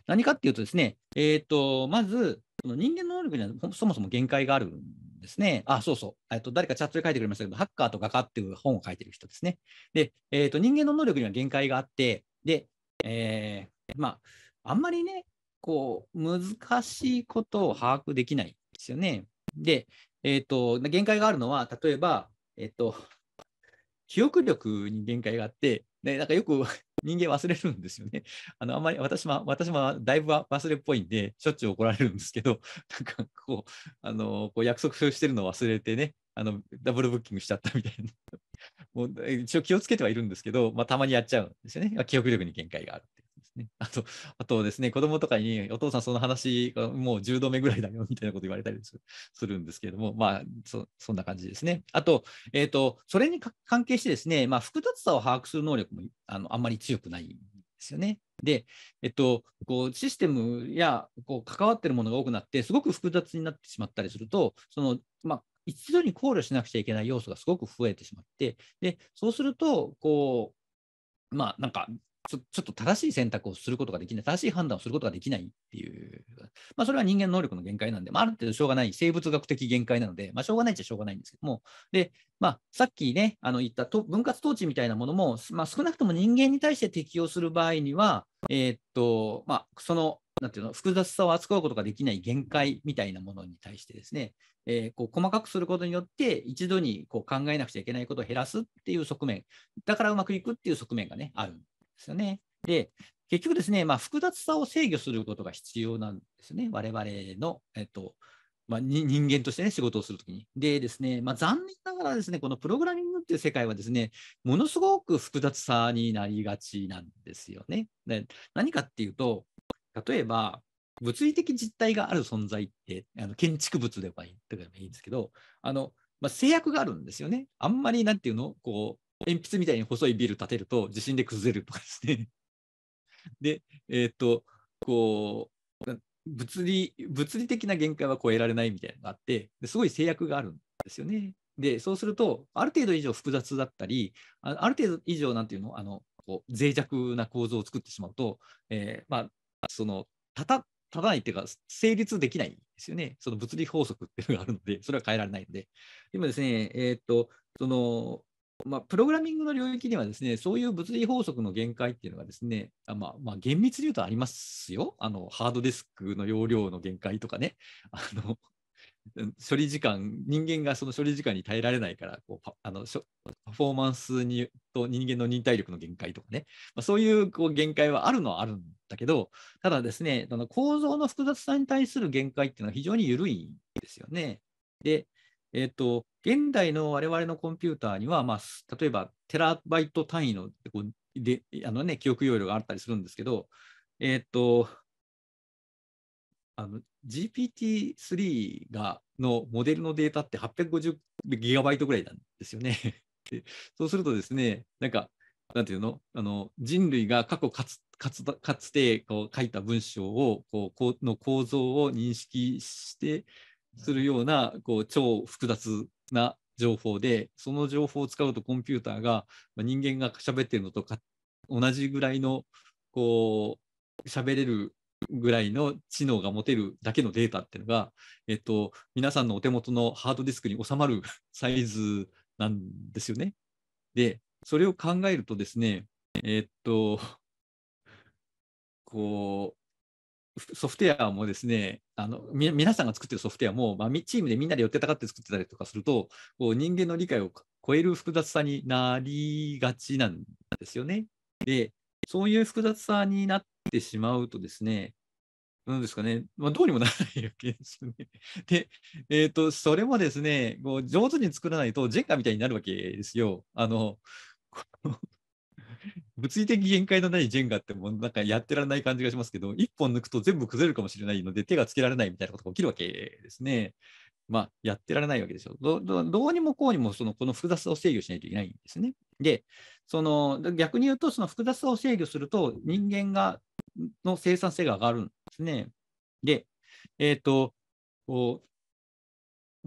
何かっていうとですね、えー、っと、まず、その人間の能力にはそもそも限界があるんですね。あ、そうそう。えっと、誰かチャットで書いてくれましたけど、ハッカーと画家っていう本を書いてる人ですね。で、え、っと、人間の能力には限界があって、で、えー、まあ、あんまりね、こう、難しいことを把握できないですよね。で、えっ、と、限界があるのは、例えば、えっと、記憶力に限界があって、でなんかよく人間忘れるんですよね。あのあんまり私も私もだいぶ忘れっぽいんで、しょっちゅう怒られるんですけど、なんかこう、あのこう約束してるのを忘れてね、あのダブルブッキングしちゃったみたいな。もう一応気をつけてはいるんですけど、まあ、たまにやっちゃうんですよね。記憶力に限界があるってですね。あと、あとですね、子供とかに、お父さんその話、もう10度目ぐらいだよみたいなこと言われたりするんですけれども、まあ、そそんな感じですね。あと、えっ、ー、と、それに関係してですね、まあ、複雑さを把握する能力もあのあんまり強くないんですよね。で、えっと、こうシステムやこう関わってるものが多くなって、すごく複雑になってしまったりすると、そのまあ、一度に考慮しなくちゃいけない要素がすごく増えてしまって、でそうすると、こう、まあ、なんかちょちょっと正しい選択をすることができない、正しい判断をすることができないっていう、まあ、それは人間能力の限界なんで、まあ、ある程度しょうがない、生物学的限界なので、まあ、しょうがないっちゃしょうがないんですけども、で、まあ、さっきね、あの言ったと分割統治みたいなものも、まあ、少なくとも人間に対して適用する場合には、えー、っと、まあ、その、なんていうの、複雑さを扱うことができない限界みたいなものに対してですね、えー、こう細かくすることによって、一度にこう考えなくちゃいけないことを減らすっていう側面、だからうまくいくっていう側面がね、ある。ですよね。で、結局ですね、まあ、複雑さを制御することが必要なんですね。我々の、えっと、まあ、人間としてね、仕事をするときに。でですね、まあ、残念ながらですね、このプログラミングっていう世界はですね、ものすごく複雑さになりがちなんですよね。で何かっていうと、例えば、物理的実体がある存在って、あの建築物でもいいんですけど、あのまあ、制約があるんですよね。あんまりなんていうの、こう、鉛筆みたいに細いビル建てると地震で崩れるとかですね。で、えっ、と、こう、物理、物理的な限界は超えられないみたいなのがあって、すごい制約があるんですよね。で、そうすると、ある程度以上複雑だったり、ある程度以上、なんていうの、あの、こう脆弱な構造を作ってしまうと、えー、まあ、その、たた、立たないっていうか、成立できないですよね。その物理法則っていうのがあるので、それは変えられないので。今ですね、えっ、と、その、まあ、プログラミングの領域にはですね、そういう物理法則の限界っていうのがですね、あまあ、まあ、厳密に言うとありますよ。あの、ハードディスクの容量の限界とかね。あの、処理時間、人間がその処理時間に耐えられないから、こうあのパフォーマンスにと人間の忍耐力の限界とかね、まあ、そういうこう限界はあるのはあるんだけど、ただですね、あの構造の複雑さに対する限界っていうのは非常に緩いんですよね。で、えっ、ー、と、現代の我々のコンピューターには、まあ、例えばテラバイト単位のこうであの、ね、記憶容量があったりするんですけど、えっ、ー、と、GPT-3 がのモデルのデータって850ギガバイトぐらいなんですよね。そうするとですね、なんか、なんていうの？あの人類が過去かつかつかつてこう書いた文章をこうこうの構造を認識してするようなこう超複雑な情報で、その情報を使うとコンピューターが、まあ、人間が喋ってるのとか同じぐらいのこう喋れるぐらいの知能が持てるだけのデータっていうのが、えっと、皆さんのお手元のハードディスクに収まる サイズなんですよね。で、それを考えるとですね、えっと、こう、ソフトウェアもですね、あの皆さんが作ってるソフトウェアも、まあ、チームでみんなで寄ってたかって作ってたりとかすると、こう人間の理解を超える複雑さになりがちなんですよね。で、そういう複雑さになってしまうとですね、なんですかね、まあ、どうにもならないわけですよね。で、えっ、ー、と、それもですね、こう上手に作らないと、ジェンガみたいになるわけですよ。あの、物理的限界のないジェンガってもうなんかやってられない感じがしますけど、一本抜くと全部崩れるかもしれないので、手がつけられないみたいなことが起きるわけですね。まあ、やってられないわけですよ。どうにもこうにもそのこの複雑さを制御しないといけないんですね。で、その逆に言うと、その複雑さを制御すると、人間がの生産性が上がるんですね。で、えっ、ー、と、こう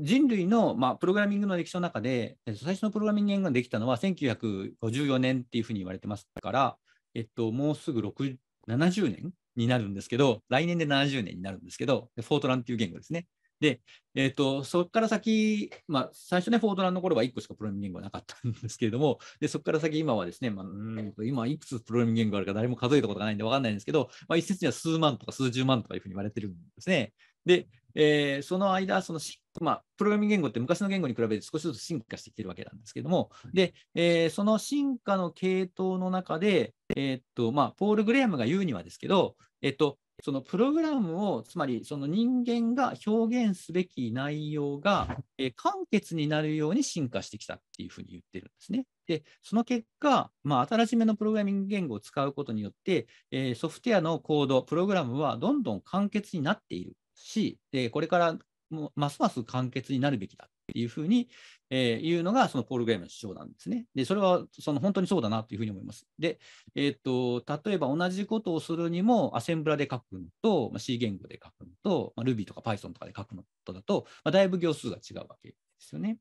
人類の、まあ、プログラミングの歴史の中で、最初のプログラミングができたのは1954年っていうふうに言われてますから、えっと、もうすぐ70年になるんですけど、来年で70年になるんですけど、フォートランっていう言語ですね。で、えーと、そこから先、まあ、最初ね、フォートランの頃は1個しかプログラミング言語はなかったんですけれども、でそこから先、今はですね、まあ、うん今、いくつプログラミング言語があるか誰も数えたことがないんで分かんないんですけど、まあ、一説には数万とか数十万とかいうふうに言われてるんですね。で、えー、その間、そのまあ、プログラミング言語って昔の言語に比べて少しずつ進化してきてるわけなんですけども、で、えー、その進化の系統の中で、えー、っと、まあ、ポール・グレアムが言うにはですけど、えっと、そのプログラムを、つまりその人間が表現すべき内容が、えー、簡潔になるように進化してきたっていうふうに言ってるんですね。で、その結果、まあ、新しめのプログラミング言語を使うことによって、えー、ソフトウェアのコード、プログラムはどんどん簡潔になっているし、でこれからもますます簡潔になるべきだっていうふうに、えー、いうのがそのポール・グレームの主張なんですね。で、それはその本当にそうだなというふうに思います。で、えーと、例えば同じことをするにも、アセンブラで書くのと、まあ、C 言語で書くのと、まあ、Ruby とか Python とかで書くのとだと、まあ、だいぶ行数が違うわけですよね。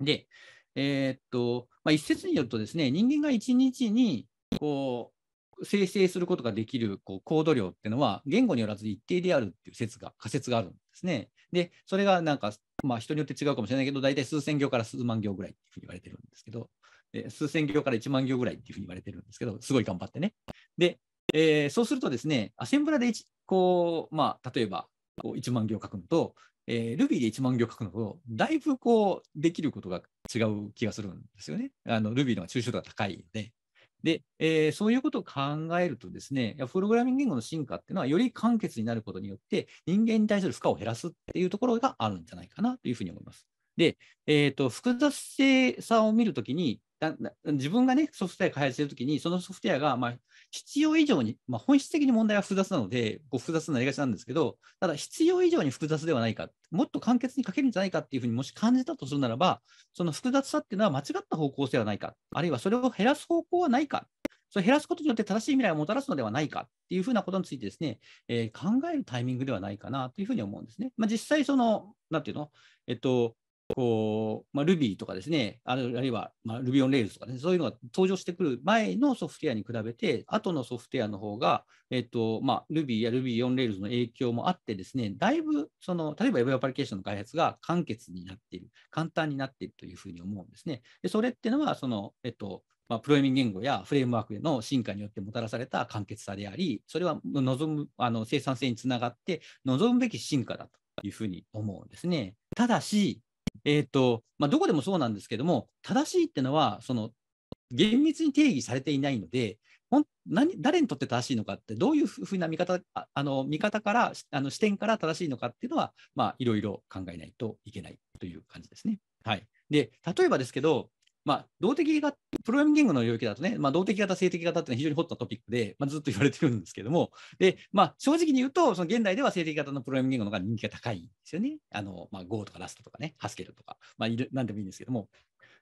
で、えー、っと、まあ、一説によるとですね、人間が1日にこう生成することができるこうコード量っていうのは、言語によらず一定であるっていう説が、仮説があるんですね。で、それがなんか、まあ、人によって違うかもしれないけど、大体数千行から数万行ぐらいっていうふうに言われてるんですけど、で数千行から1万行ぐらいっていうふうに言われてるんですけど、すごい頑張ってね。で、えー、そうするとですね、アセンブラでこう、まあ、例えばこう1万行書くのと、えー、Ruby で1万行書くのと、だいぶこう、できることが違う気がするんですよね。あの Ruby の抽象度が高いので。で、えー、そういうことを考えるとですね、プログラミング言語の進化っていうのは、より簡潔になることによって、人間に対する負荷を減らすっていうところがあるんじゃないかなというふうに思います。で、えーと、複雑性さを見るときに、自分がね、ソフトウェア開発してるときに、そのソフトウェアが、まあ、必要以上に、まあ、本質的に問題は複雑なので、こう複雑になりがちなんですけど、ただ必要以上に複雑ではないか、もっと簡潔に書けるんじゃないかっていうふうにもし感じたとするならば、その複雑さっていうのは間違った方向性はないか、あるいはそれを減らす方向はないか、それを減らすことによって正しい未来をもたらすのではないかっていうふうなことについてですね、えー、考えるタイミングではないかなというふうに思うんですね。まあ、実際、その、なんていうの、えっと、こう、まあ、Ruby とかですね、あるいは、まあ、Ruby on Rails とかね、そういうのが登場してくる前のソフトウェアに比べて、後のソフトウェアの方が、えっと、まあ、Ruby や Ruby on Rails の影響もあってですね、だいぶ、その、例えば Web アプリケーションの開発が簡潔になっている、簡単になっているというふうに思うんですね。でそれっていうのは、その、えっと、まあ、プログラミング言語やフレームワークへの進化によってもたらされた簡潔さであり、それは望むあの生産性につながって、望むべき進化だというふうに思うんですね。ただし、えーとまあ、どこでもそうなんですけども、正しいっていうのは、その厳密に定義されていないので、ほん何誰にとって正しいのかって、どういうふうな見方ああの見方からあの視点から正しいのかっていうのは、まあ、いろいろ考えないといけないという感じですね。はい、で例えばですけど、まあ、動的型、プログラミング言語の領域だとね、まあ、動的型、性的型っていうのは非常にホットなトピックで、まあ、ずっと言われてるんですけども、で、まあ、正直に言うと、その現代では性的型のプログラミング言語の方が人気が高いんですよね。あの、まあ、Go とか Rust とかね、Haskell とか、まあ、なんでもいいんですけども。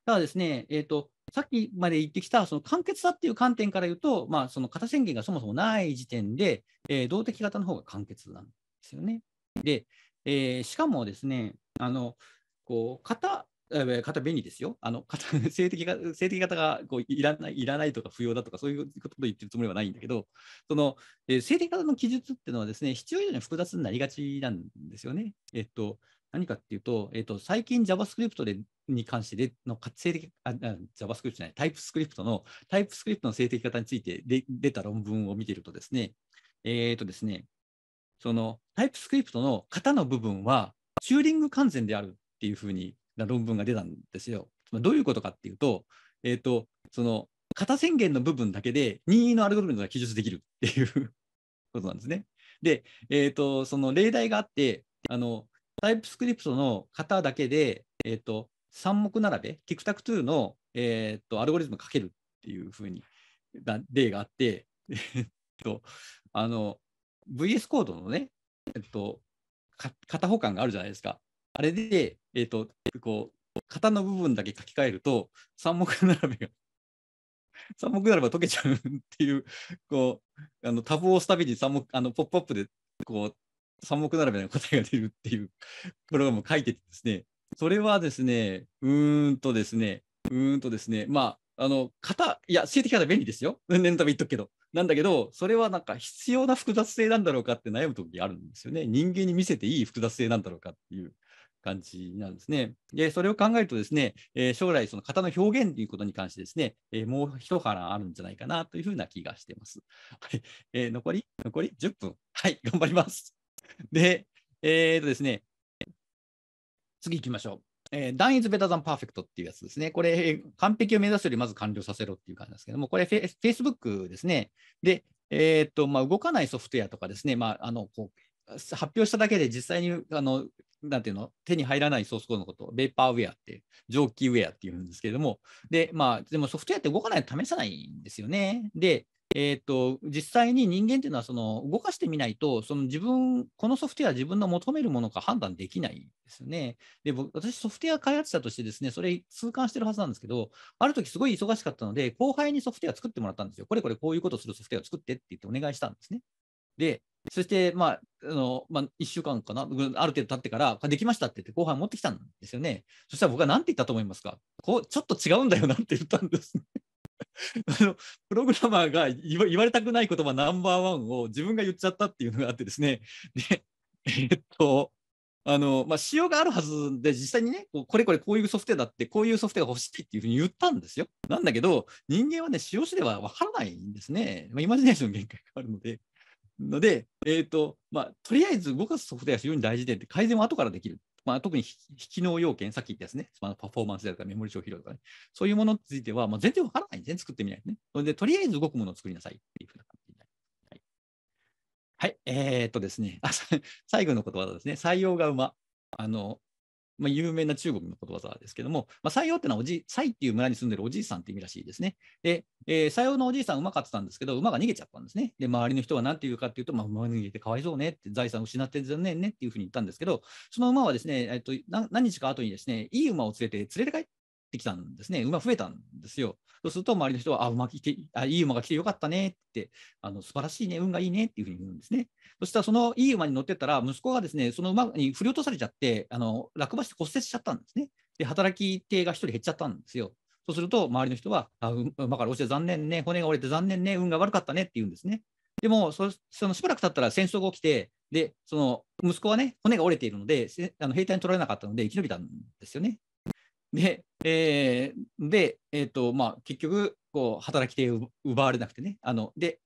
ただですね、えっ、ー、と、さっきまで言ってきた、その簡潔さっていう観点から言うと、まあ、その型宣言がそもそもない時点で、えー、動的型の方が簡潔なんですよね。で、えー、しかもですね、あの、こう、型、型便利ですよ。あの型 性的が性的型がこういらないいらないとか不要だとかそういうことを言ってるつもりはないんだけど、その、えー、性的型の記述っていうのはですね、必要以上に複雑になりがちなんですよね。えっと、何かっていうと、えっと、最近 JavaScript でに関してでの性的あ、JavaScript じゃない、TypeScript の、TypeScript の性的型についてで出た論文を見てるとですね、えっ、とですね、その TypeScript の型の部分は、チューリング完全であるっていうふうにな論文が出たんですよ。どういうことかっていうと、えっ、ー、と、その、型宣言の部分だけで任意のアルゴリズムが記述できるっていう ことなんですね。で、えっ、ー、と、その例題があって、あの、タイプスクリプトの型だけで、えっ、ー、と、3目並べ、ティクタクトゥの、えっとアルゴリズムをかけるっていうふうに例があって、えっと、あの、VS コードのね、えっと、型保管があるじゃないですか。あれで、えっ、と、こう、型の部分だけ書き換えると、三目並べが、三目並べが解けちゃうっていう、こう、あのタブを押すたびに三目、あの、ポップアップで、こう、三目並べの答えが出るっていうプログラムを書いててですね、それはですね、うーんとですね、うーんとですね、まあ、あの、型、いや、性的方便利ですよ。念のため言っとくけど。なんだけど、それはなんか必要な複雑性なんだろうかって悩む時あるんですよね。人間に見せていい複雑性なんだろうかっていう感じなんですね。で、それを考えるとですね、えー、将来その型の表現ということに関してですね、えー、もう一腹あるんじゃないかなというふうな気がしています。はい。えー、残り？残り？10分。はい、頑張ります。で、えーとですね、次行きましょう。えー、done is better than perfect っていうやつですね。これ、完璧を目指すよりまず完了させろっていう感じですけども、これ、フェイスブックですね。で、えー、と、まあ、動かないソフトウェアとかですね、まあ、あの、こう、発表しただけで実際に、あの、なんていうの、手に入らないソースコードのことを、ベーパーウェアって、蒸気ウェアっていうんですけれども、で、まあ、でもソフトウェアって動かないと試さないんですよね。で、えーと、実際に人間っていうのはその動かしてみないと、その自分、このソフトウェア自分の求めるものか判断できないですよね。で、僕、私ソフトウェア開発者としてですね、それ痛感してるはずなんですけど、ある時すごい忙しかったので、後輩にソフトウェア作ってもらったんですよ。これこれこういうことするソフトウェアを作ってって言ってお願いしたんですね。で、そして、まあ、あの、まあ、1週間かな、ある程度経ってから、できましたって言って後輩持ってきたんですよね。そしたら僕は何て言ったと思いますか？こう、ちょっと違うんだよなって言ったんですね。あのプログラマーが言われたくない言葉ナンバーワンを自分が言っちゃったっていうのがあってですね、でえ、っと、あのまあ、仕様があるはずで、実際にね、これこれこういうソフトウェアだって、こういうソフトウェアが欲しいっていうふうに言ったんですよ。なんだけど、人間はね、使用しでは分からないんですね。まあ、イマジネーションの限界があるので。ので、えーとまあ、とりあえず動かすソフトウェアは非常に大事で、改善は後からできる。まあ、特に機能要件、さっき言ったやつね、まあ、パフォーマンスであるとかメモリ消費量とかね、そういうものについては、まあ、全然わからないんですね、作ってみないとね。それで、とりあえず動くものを作りなさいっていうふうな感じになります。はい。はい、えー、っとですね、あ 最後の言葉はですね、採用が馬。あの、まあ、有名な中国のことわざですけども、まあ、採用ってのはおじ、採っていう村に住んでるおじいさんって意味らしいですね。で、えー、採用のおじいさん、馬飼ってたんですけど、馬が逃げちゃったんですね。で、周りの人は何て言うかっていうと、まあ、馬逃げてかわいそうねって、財産失って残念ねっていうふうに言ったんですけど、その馬はですね、えっと、何日か後にですね、いい馬を連れて、連れて帰ってきたんですね。馬増えたんですよ。そうすると、周りの人は、あ、馬来て、あ、いい馬が来てよかったねって、あの素晴らしいね、運がいいねっていうふうに言うんですね。そしたら、そのいい馬に乗ってたら、息子がですね、その馬に振り落とされちゃって、あの落馬して骨折しちゃったんですね。で、働き手が1人減っちゃったんですよ。そうすると、周りの人は、あ馬から落ちて残念ね、骨が折れて残念ね、運が悪かったねって言うんですね。でもそ、そのしばらく経ったら戦争が起きて、で、その息子はね、骨が折れているので、あの兵隊に取られなかったので生き延びたんですよね。で、えー、で、えーとまあ、結局、こう働き手を奪われなくてね、あので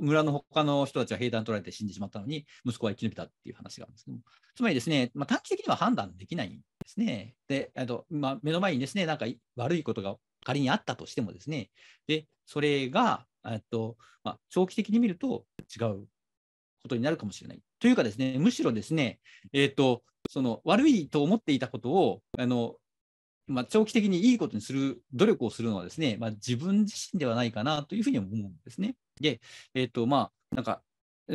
村の他の人たちは兵団取られて死んでしまったのに、息子は生き延びたっていう話があるんですけども、つまりですね、まあ、短期的には判断できないんですね。で、あとまあ、目の前にですね、なんか悪いことが仮にあったとしてもですね、でそれが、とまあ、長期的に見ると違うことになるかもしれない。というかですね、むしろですね、えーと、その悪いと思っていたことをあのまあ、長期的にいいことにする努力をするのはですね、まあ、自分自身ではないかなというふうに思うんですね。で、えっ、と、まあ、なんか、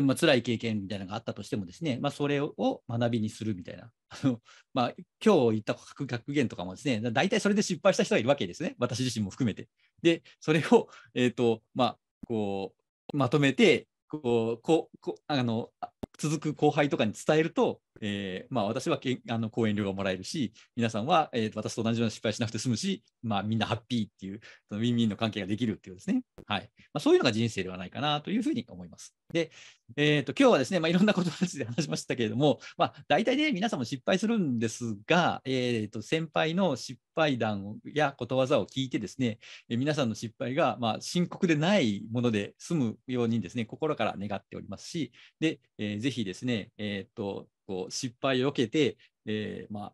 まあ辛い経験みたいなのがあったとしてもですね、まあ、それを学びにするみたいな。あのまあ、今日言った格言とかもですね、大体それで失敗した人がいるわけですね。私自身も含めて。で、それを、えっ、ー、と、まあ、こう、まとめて、こう、こう、こあの、続く後輩とかに伝えると、えーまあ、私はけあの講演料がもらえるし、皆さんは、えー、私と同じような失敗しなくて済むし、まあ、みんなハッピーっていう、そのウィンウィンの関係ができるっていうですね、はいまあ、そういうのが人生ではないかなというふうに思います。で、えーと、今日はですね、まあ、いろんなことについて話しましたけれども、まあ、大体ね、皆さんも失敗するんですが、えーと、先輩の失敗談やことわざを聞いてですね、えー、皆さんの失敗が、まあ、深刻でないもので済むようにですね、心から願っておりますし、で、えー、ぜひですね、えーとこう失敗を受けて、えー、まあ、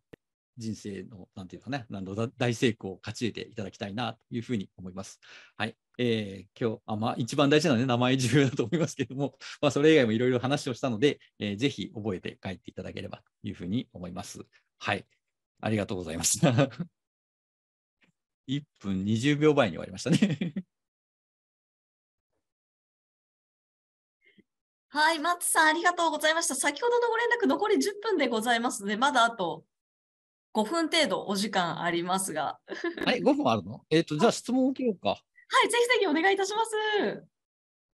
人生の、なんていうかね、なん大成功を勝ち得ていただきたいなというふうに思います。はい。えー、今日、あまあ、一番大事なのは、ね、名前重要だと思いますけれども、まあ、それ以外もいろいろ話をしたので、えー、ぜひ覚えて帰っていただければというふうに思います。はい。ありがとうございます。1分20秒前に終わりましたねはい、松さん、ありがとうございました。先ほどのご連絡、残り10分でございますので、まだあと5分程度お時間ありますが。はい、5分あるの？えっ、ー、と、じゃあ質問を受けようか。はい、ぜひぜひお願いいたします。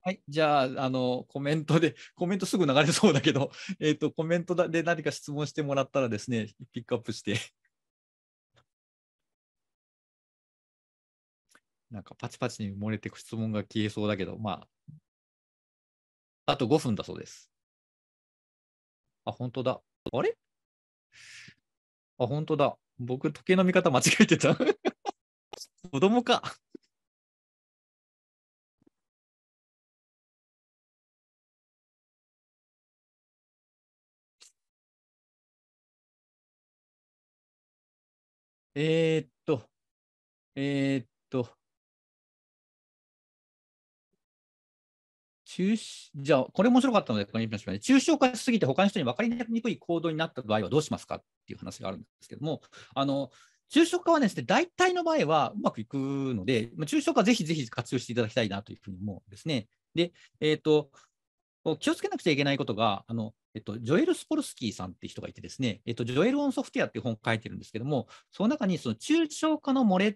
はい、じゃあ、あの、コメントで、コメントすぐ流れそうだけど、えっ、ー、と、コメントで何か質問してもらったらですね、ピックアップしてなんかパチパチに埋もれていく質問が消えそうだけど、まあ、あと5分だそうです。あ、本当だ。あれ？あ、本当だ。僕、時計の見方間違えてた。子供か。えー、っと、えー、っと、中じゃあ、これ面白かったので、ここにしましょうね。抽象化しすぎて他の人に分かりにくい行動になった場合はどうしますかっていう話があるんですけども、あの抽象化はですね、大体の場合はうまくいくので、抽象化ぜひぜひ活用していただきたいなというふうに思うんですね。で、えっ、ー、と、気をつけなくちゃいけないことが、あのえっと、ジョエル・スポルスキーさんって人がいてですね、えっと、ジョエル・オン・ソフトウェアっていう本を書いてるんですけども、その中にその抽象化の漏れっ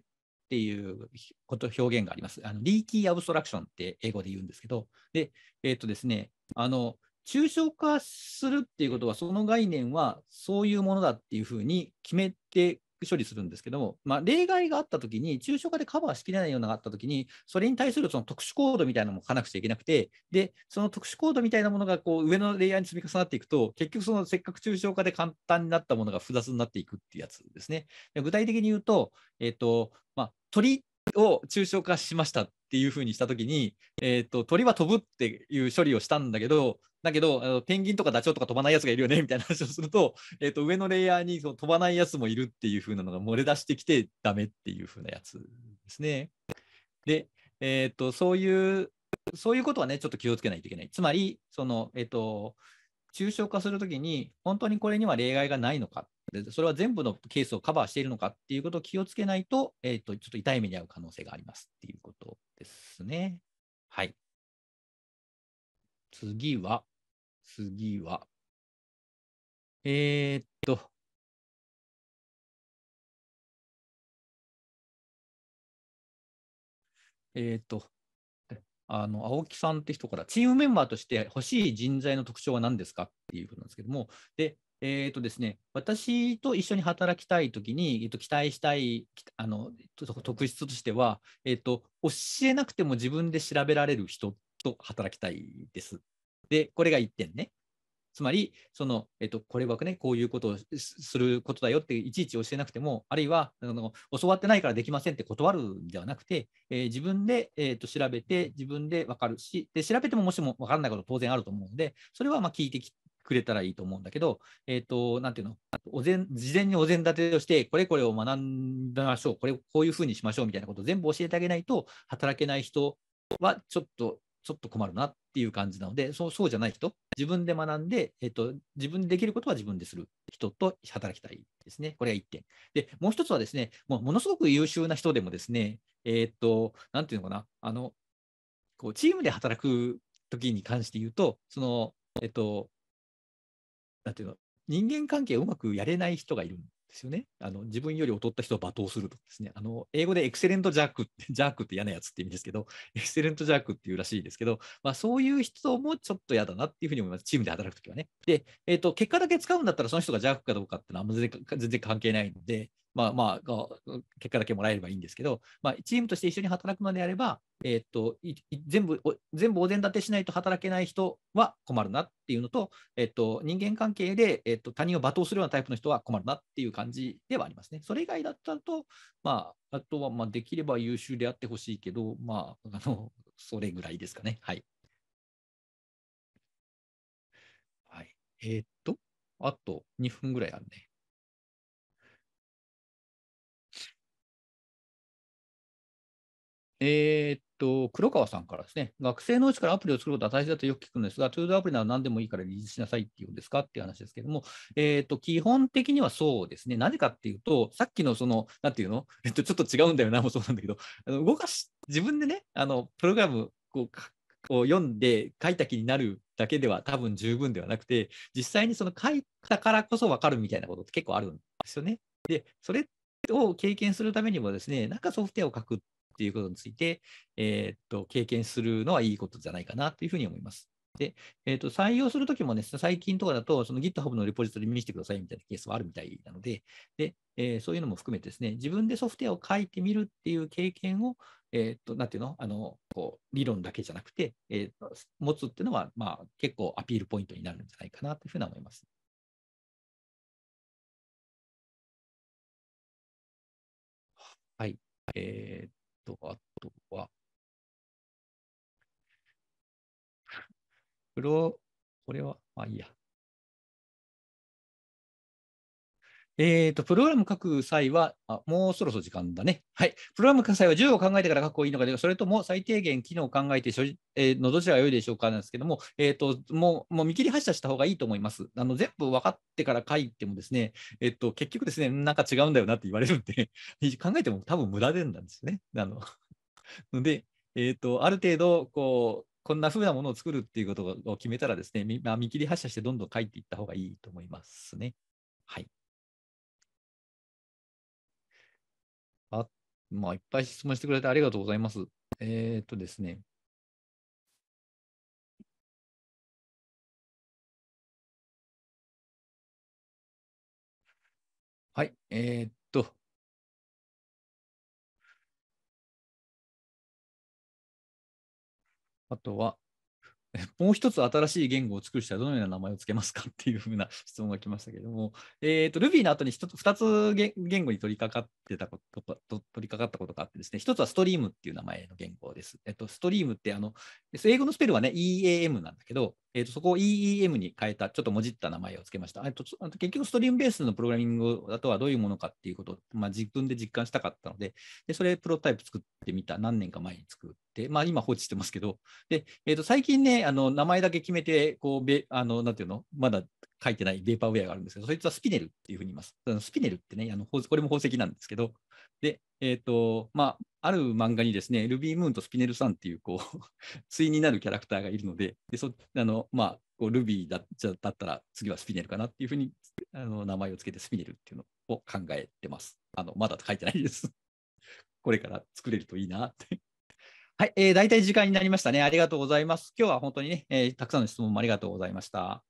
っていうこと表現があります。あのリーキーアブストラクションって英語で言うんですけど、で、えっ、ー、とですね、あの、抽象化するっていうことは、その概念はそういうものだっていうふうに決めて処理するんですけども、まあ、例外があったときに、抽象化でカバーしきれないようなのがあったときに、それに対するその特殊コードみたいなのも書かなくちゃいけなくて、で、その特殊コードみたいなものがこう上のレイヤーに積み重なっていくと、結局そのせっかく抽象化で簡単になったものが複雑になっていくっていうやつですね。で具体的に言うと、えっ、ー、と、まあ、鳥を抽象化しましたっていうふうにしたときに、えーと、鳥は飛ぶっていう処理をしたんだけど、だけど、あのペンギンとかダチョウとか飛ばないやつがいるよねみたいな話をすると、えーと、上のレイヤーにその飛ばないやつもいるっていうふうなのが漏れ出してきてダメっていうふうなやつですね。で、えーと、そういう、そういうことはね、ちょっと気をつけないといけない。つまり、その、えっ、ー、と、抽象化するときに、本当にこれには例外がないのかで、それは全部のケースをカバーしているのかっていうことを気をつけないと、えっ、ー、と、ちょっと痛い目に遭う可能性がありますっていうことですね。はい。次は、次は、えー、っと、えー、っと、あの青木さんって人から、チームメンバーとして欲しい人材の特徴は何ですかっていうことなんですけども、でえーとですね、私と一緒に働きたいときに、えー、と期待したいあの特質としては、えーと、教えなくても自分で調べられる人と働きたいです。で、これが1点ね。つまり、その、えっと、これはね、こういうことをすることだよっていちいち教えなくても、あるいはあの教わってないからできませんって断るんではなくて、えー、自分で、えーと、調べて、自分で分かるし、で調べてももしも分からないこと当然あると思うので、それはまあ聞いてきくれたらいいと思うんだけど、えっ、ー、と、なんていうの、お膳事前にお膳立てをして、これこれを学んだましょう、これこういうふうにしましょうみたいなことを全部教えてあげないと、働けない人はちょっと、ちょっと困るなっていう感じなので、そうそうじゃない人、自分で学んで、えっ、ー、と、自分でできることは自分でする人と働きたいですね。これが1点。で、もう一つはですね、もうものすごく優秀な人でもですね、えっ、ー、と、なんていうのかな、あの、こうチームで働く時に関して言うと、その、えっと、なんていうの、人間関係をうまくやれない人がいるんですよね。あの自分より劣った人を罵倒するとですね、あの英語でエクセレントジャークって、ジャークって嫌なやつって意味ですけど、エクセレントジャークっていうらしいですけど、まあ、そういう人もちょっと嫌だなっていうふうに思います、チームで働くときはね。で、えーと、結果だけ使うんだったら、その人がジャークかどうかっていうのは全然全然関係ないので、まあまあ、結果だけもらえればいいんですけど、まあ、チームとして一緒に働くのであれば、えー、っと全部全部お膳立てしないと働けない人は困るなっていうのと、えー、っと人間関係で、えー、っと他人を罵倒するようなタイプの人は困るなっていう感じではありますね。それ以外だったと、まあ、あとはまあできれば優秀であってほしいけど、まあ、あのそれぐらいですかね。はい。はい、え、っと、あと2分ぐらいあるね。えー、っと、黒川さんからですね、学生のうちからアプリを作ることは大切だとよく聞くんですが、トゥードアプリなら何でもいいからリリースしなさいっていうんですかっていう話ですけども、えー、っと、基本的にはそうですね。なぜかっていうと、さっきのその、なんていうの、えっと、ちょっと違うんだよな、もそうなんだけど、あの動かし、自分でね、あの、プログラム、こう、を読んで書いた気になるだけでは多分十分ではなくて、実際にその書いたからこそ分かるみたいなことって結構あるんですよね。で、それを経験するためにもですね、なんかソフトウェアを書くっていうことについて、えーっと、経験するのはいいことじゃないかなというふうに思います。で、えーっと、採用するときもね、最近とかだと、その GitHub のレポジトリ見せてくださいみたいなケースはあるみたいなので、で、えーそういうのも含めてですね、自分でソフトウェアを書いてみるっていう経験を、えーっと、なんていうの？あの、こう、理論だけじゃなくて、えーっと、持つっていうのは、まあ、結構アピールポイントになるんじゃないかなというふうに思います。はい。えーと、あとは、プロ、これは、まあいいや。えーと、プログラム書く際は、あ、もうそろそろ時間だね。はい。プログラム書く際は10を考えてから書く方がいいのか、それとも最低限機能を考えて、えーのどちらが良いでしょうかなんですけども、えーと、もう、もう見切り発車した方がいいと思います。あの、全部分かってから書いてもですね、えっと、結局ですね、なんか違うんだよなって言われるんで、考えても多分無駄でんなんですよね。あの、ので、えっと、ある程度、こう、こんな風なものを作るっていうことを決めたらですね、見切り発車してどんどん書いていった方がいいと思いますね。はい。あ、まあ、いっぱい質問してくれてありがとうございます。えーっとですね。はい、えーっと。あとは、もう一つ新しい言語を作る人はどのような名前をつけますかっていうふうな質問が来ましたけれども、えっ、と、Ruby の後に一つ、二つ言語に取り掛かってたことと、取り掛かったことがあってですね、一つは Stream っていう名前の言語です。えっと、Stream ってあの、英語のスペルはね、EAM なんだけど、えっと、そこを EEM に変えた、ちょっともじった名前をつけました。と、と結局、ストリームベースのプログラミングだとはどういうものかっていうことを、まあ、自分で実感したかったので、でそれプロタイプ作ってみた、何年か前に作って、まあ、今放置してますけど、で、えっと、最近ね、あの、名前だけ決めて、こう、べあの、なんていうの？まだ書いてないベーパーウェアがあるんですけど、そいつはスピネルっていうふうに言います。スピネルってね、あのこれも宝石なんですけど、で、えっ、と、まあ、ある漫画にですね、ルビームーンとスピネルさんっていう、こう、対になるキャラクターがいるので、でそあの、まあ、こうルビーだじゃだったら次はスピネルかなっていうふうにあの名前をつけてスピネルっていうのを考えてます。あの、まだ書いてないです。これから作れるといいなって。はい、えー、大体時間になりましたね。ありがとうございます。今日は本当にね、えーたくさんの質問もありがとうございました。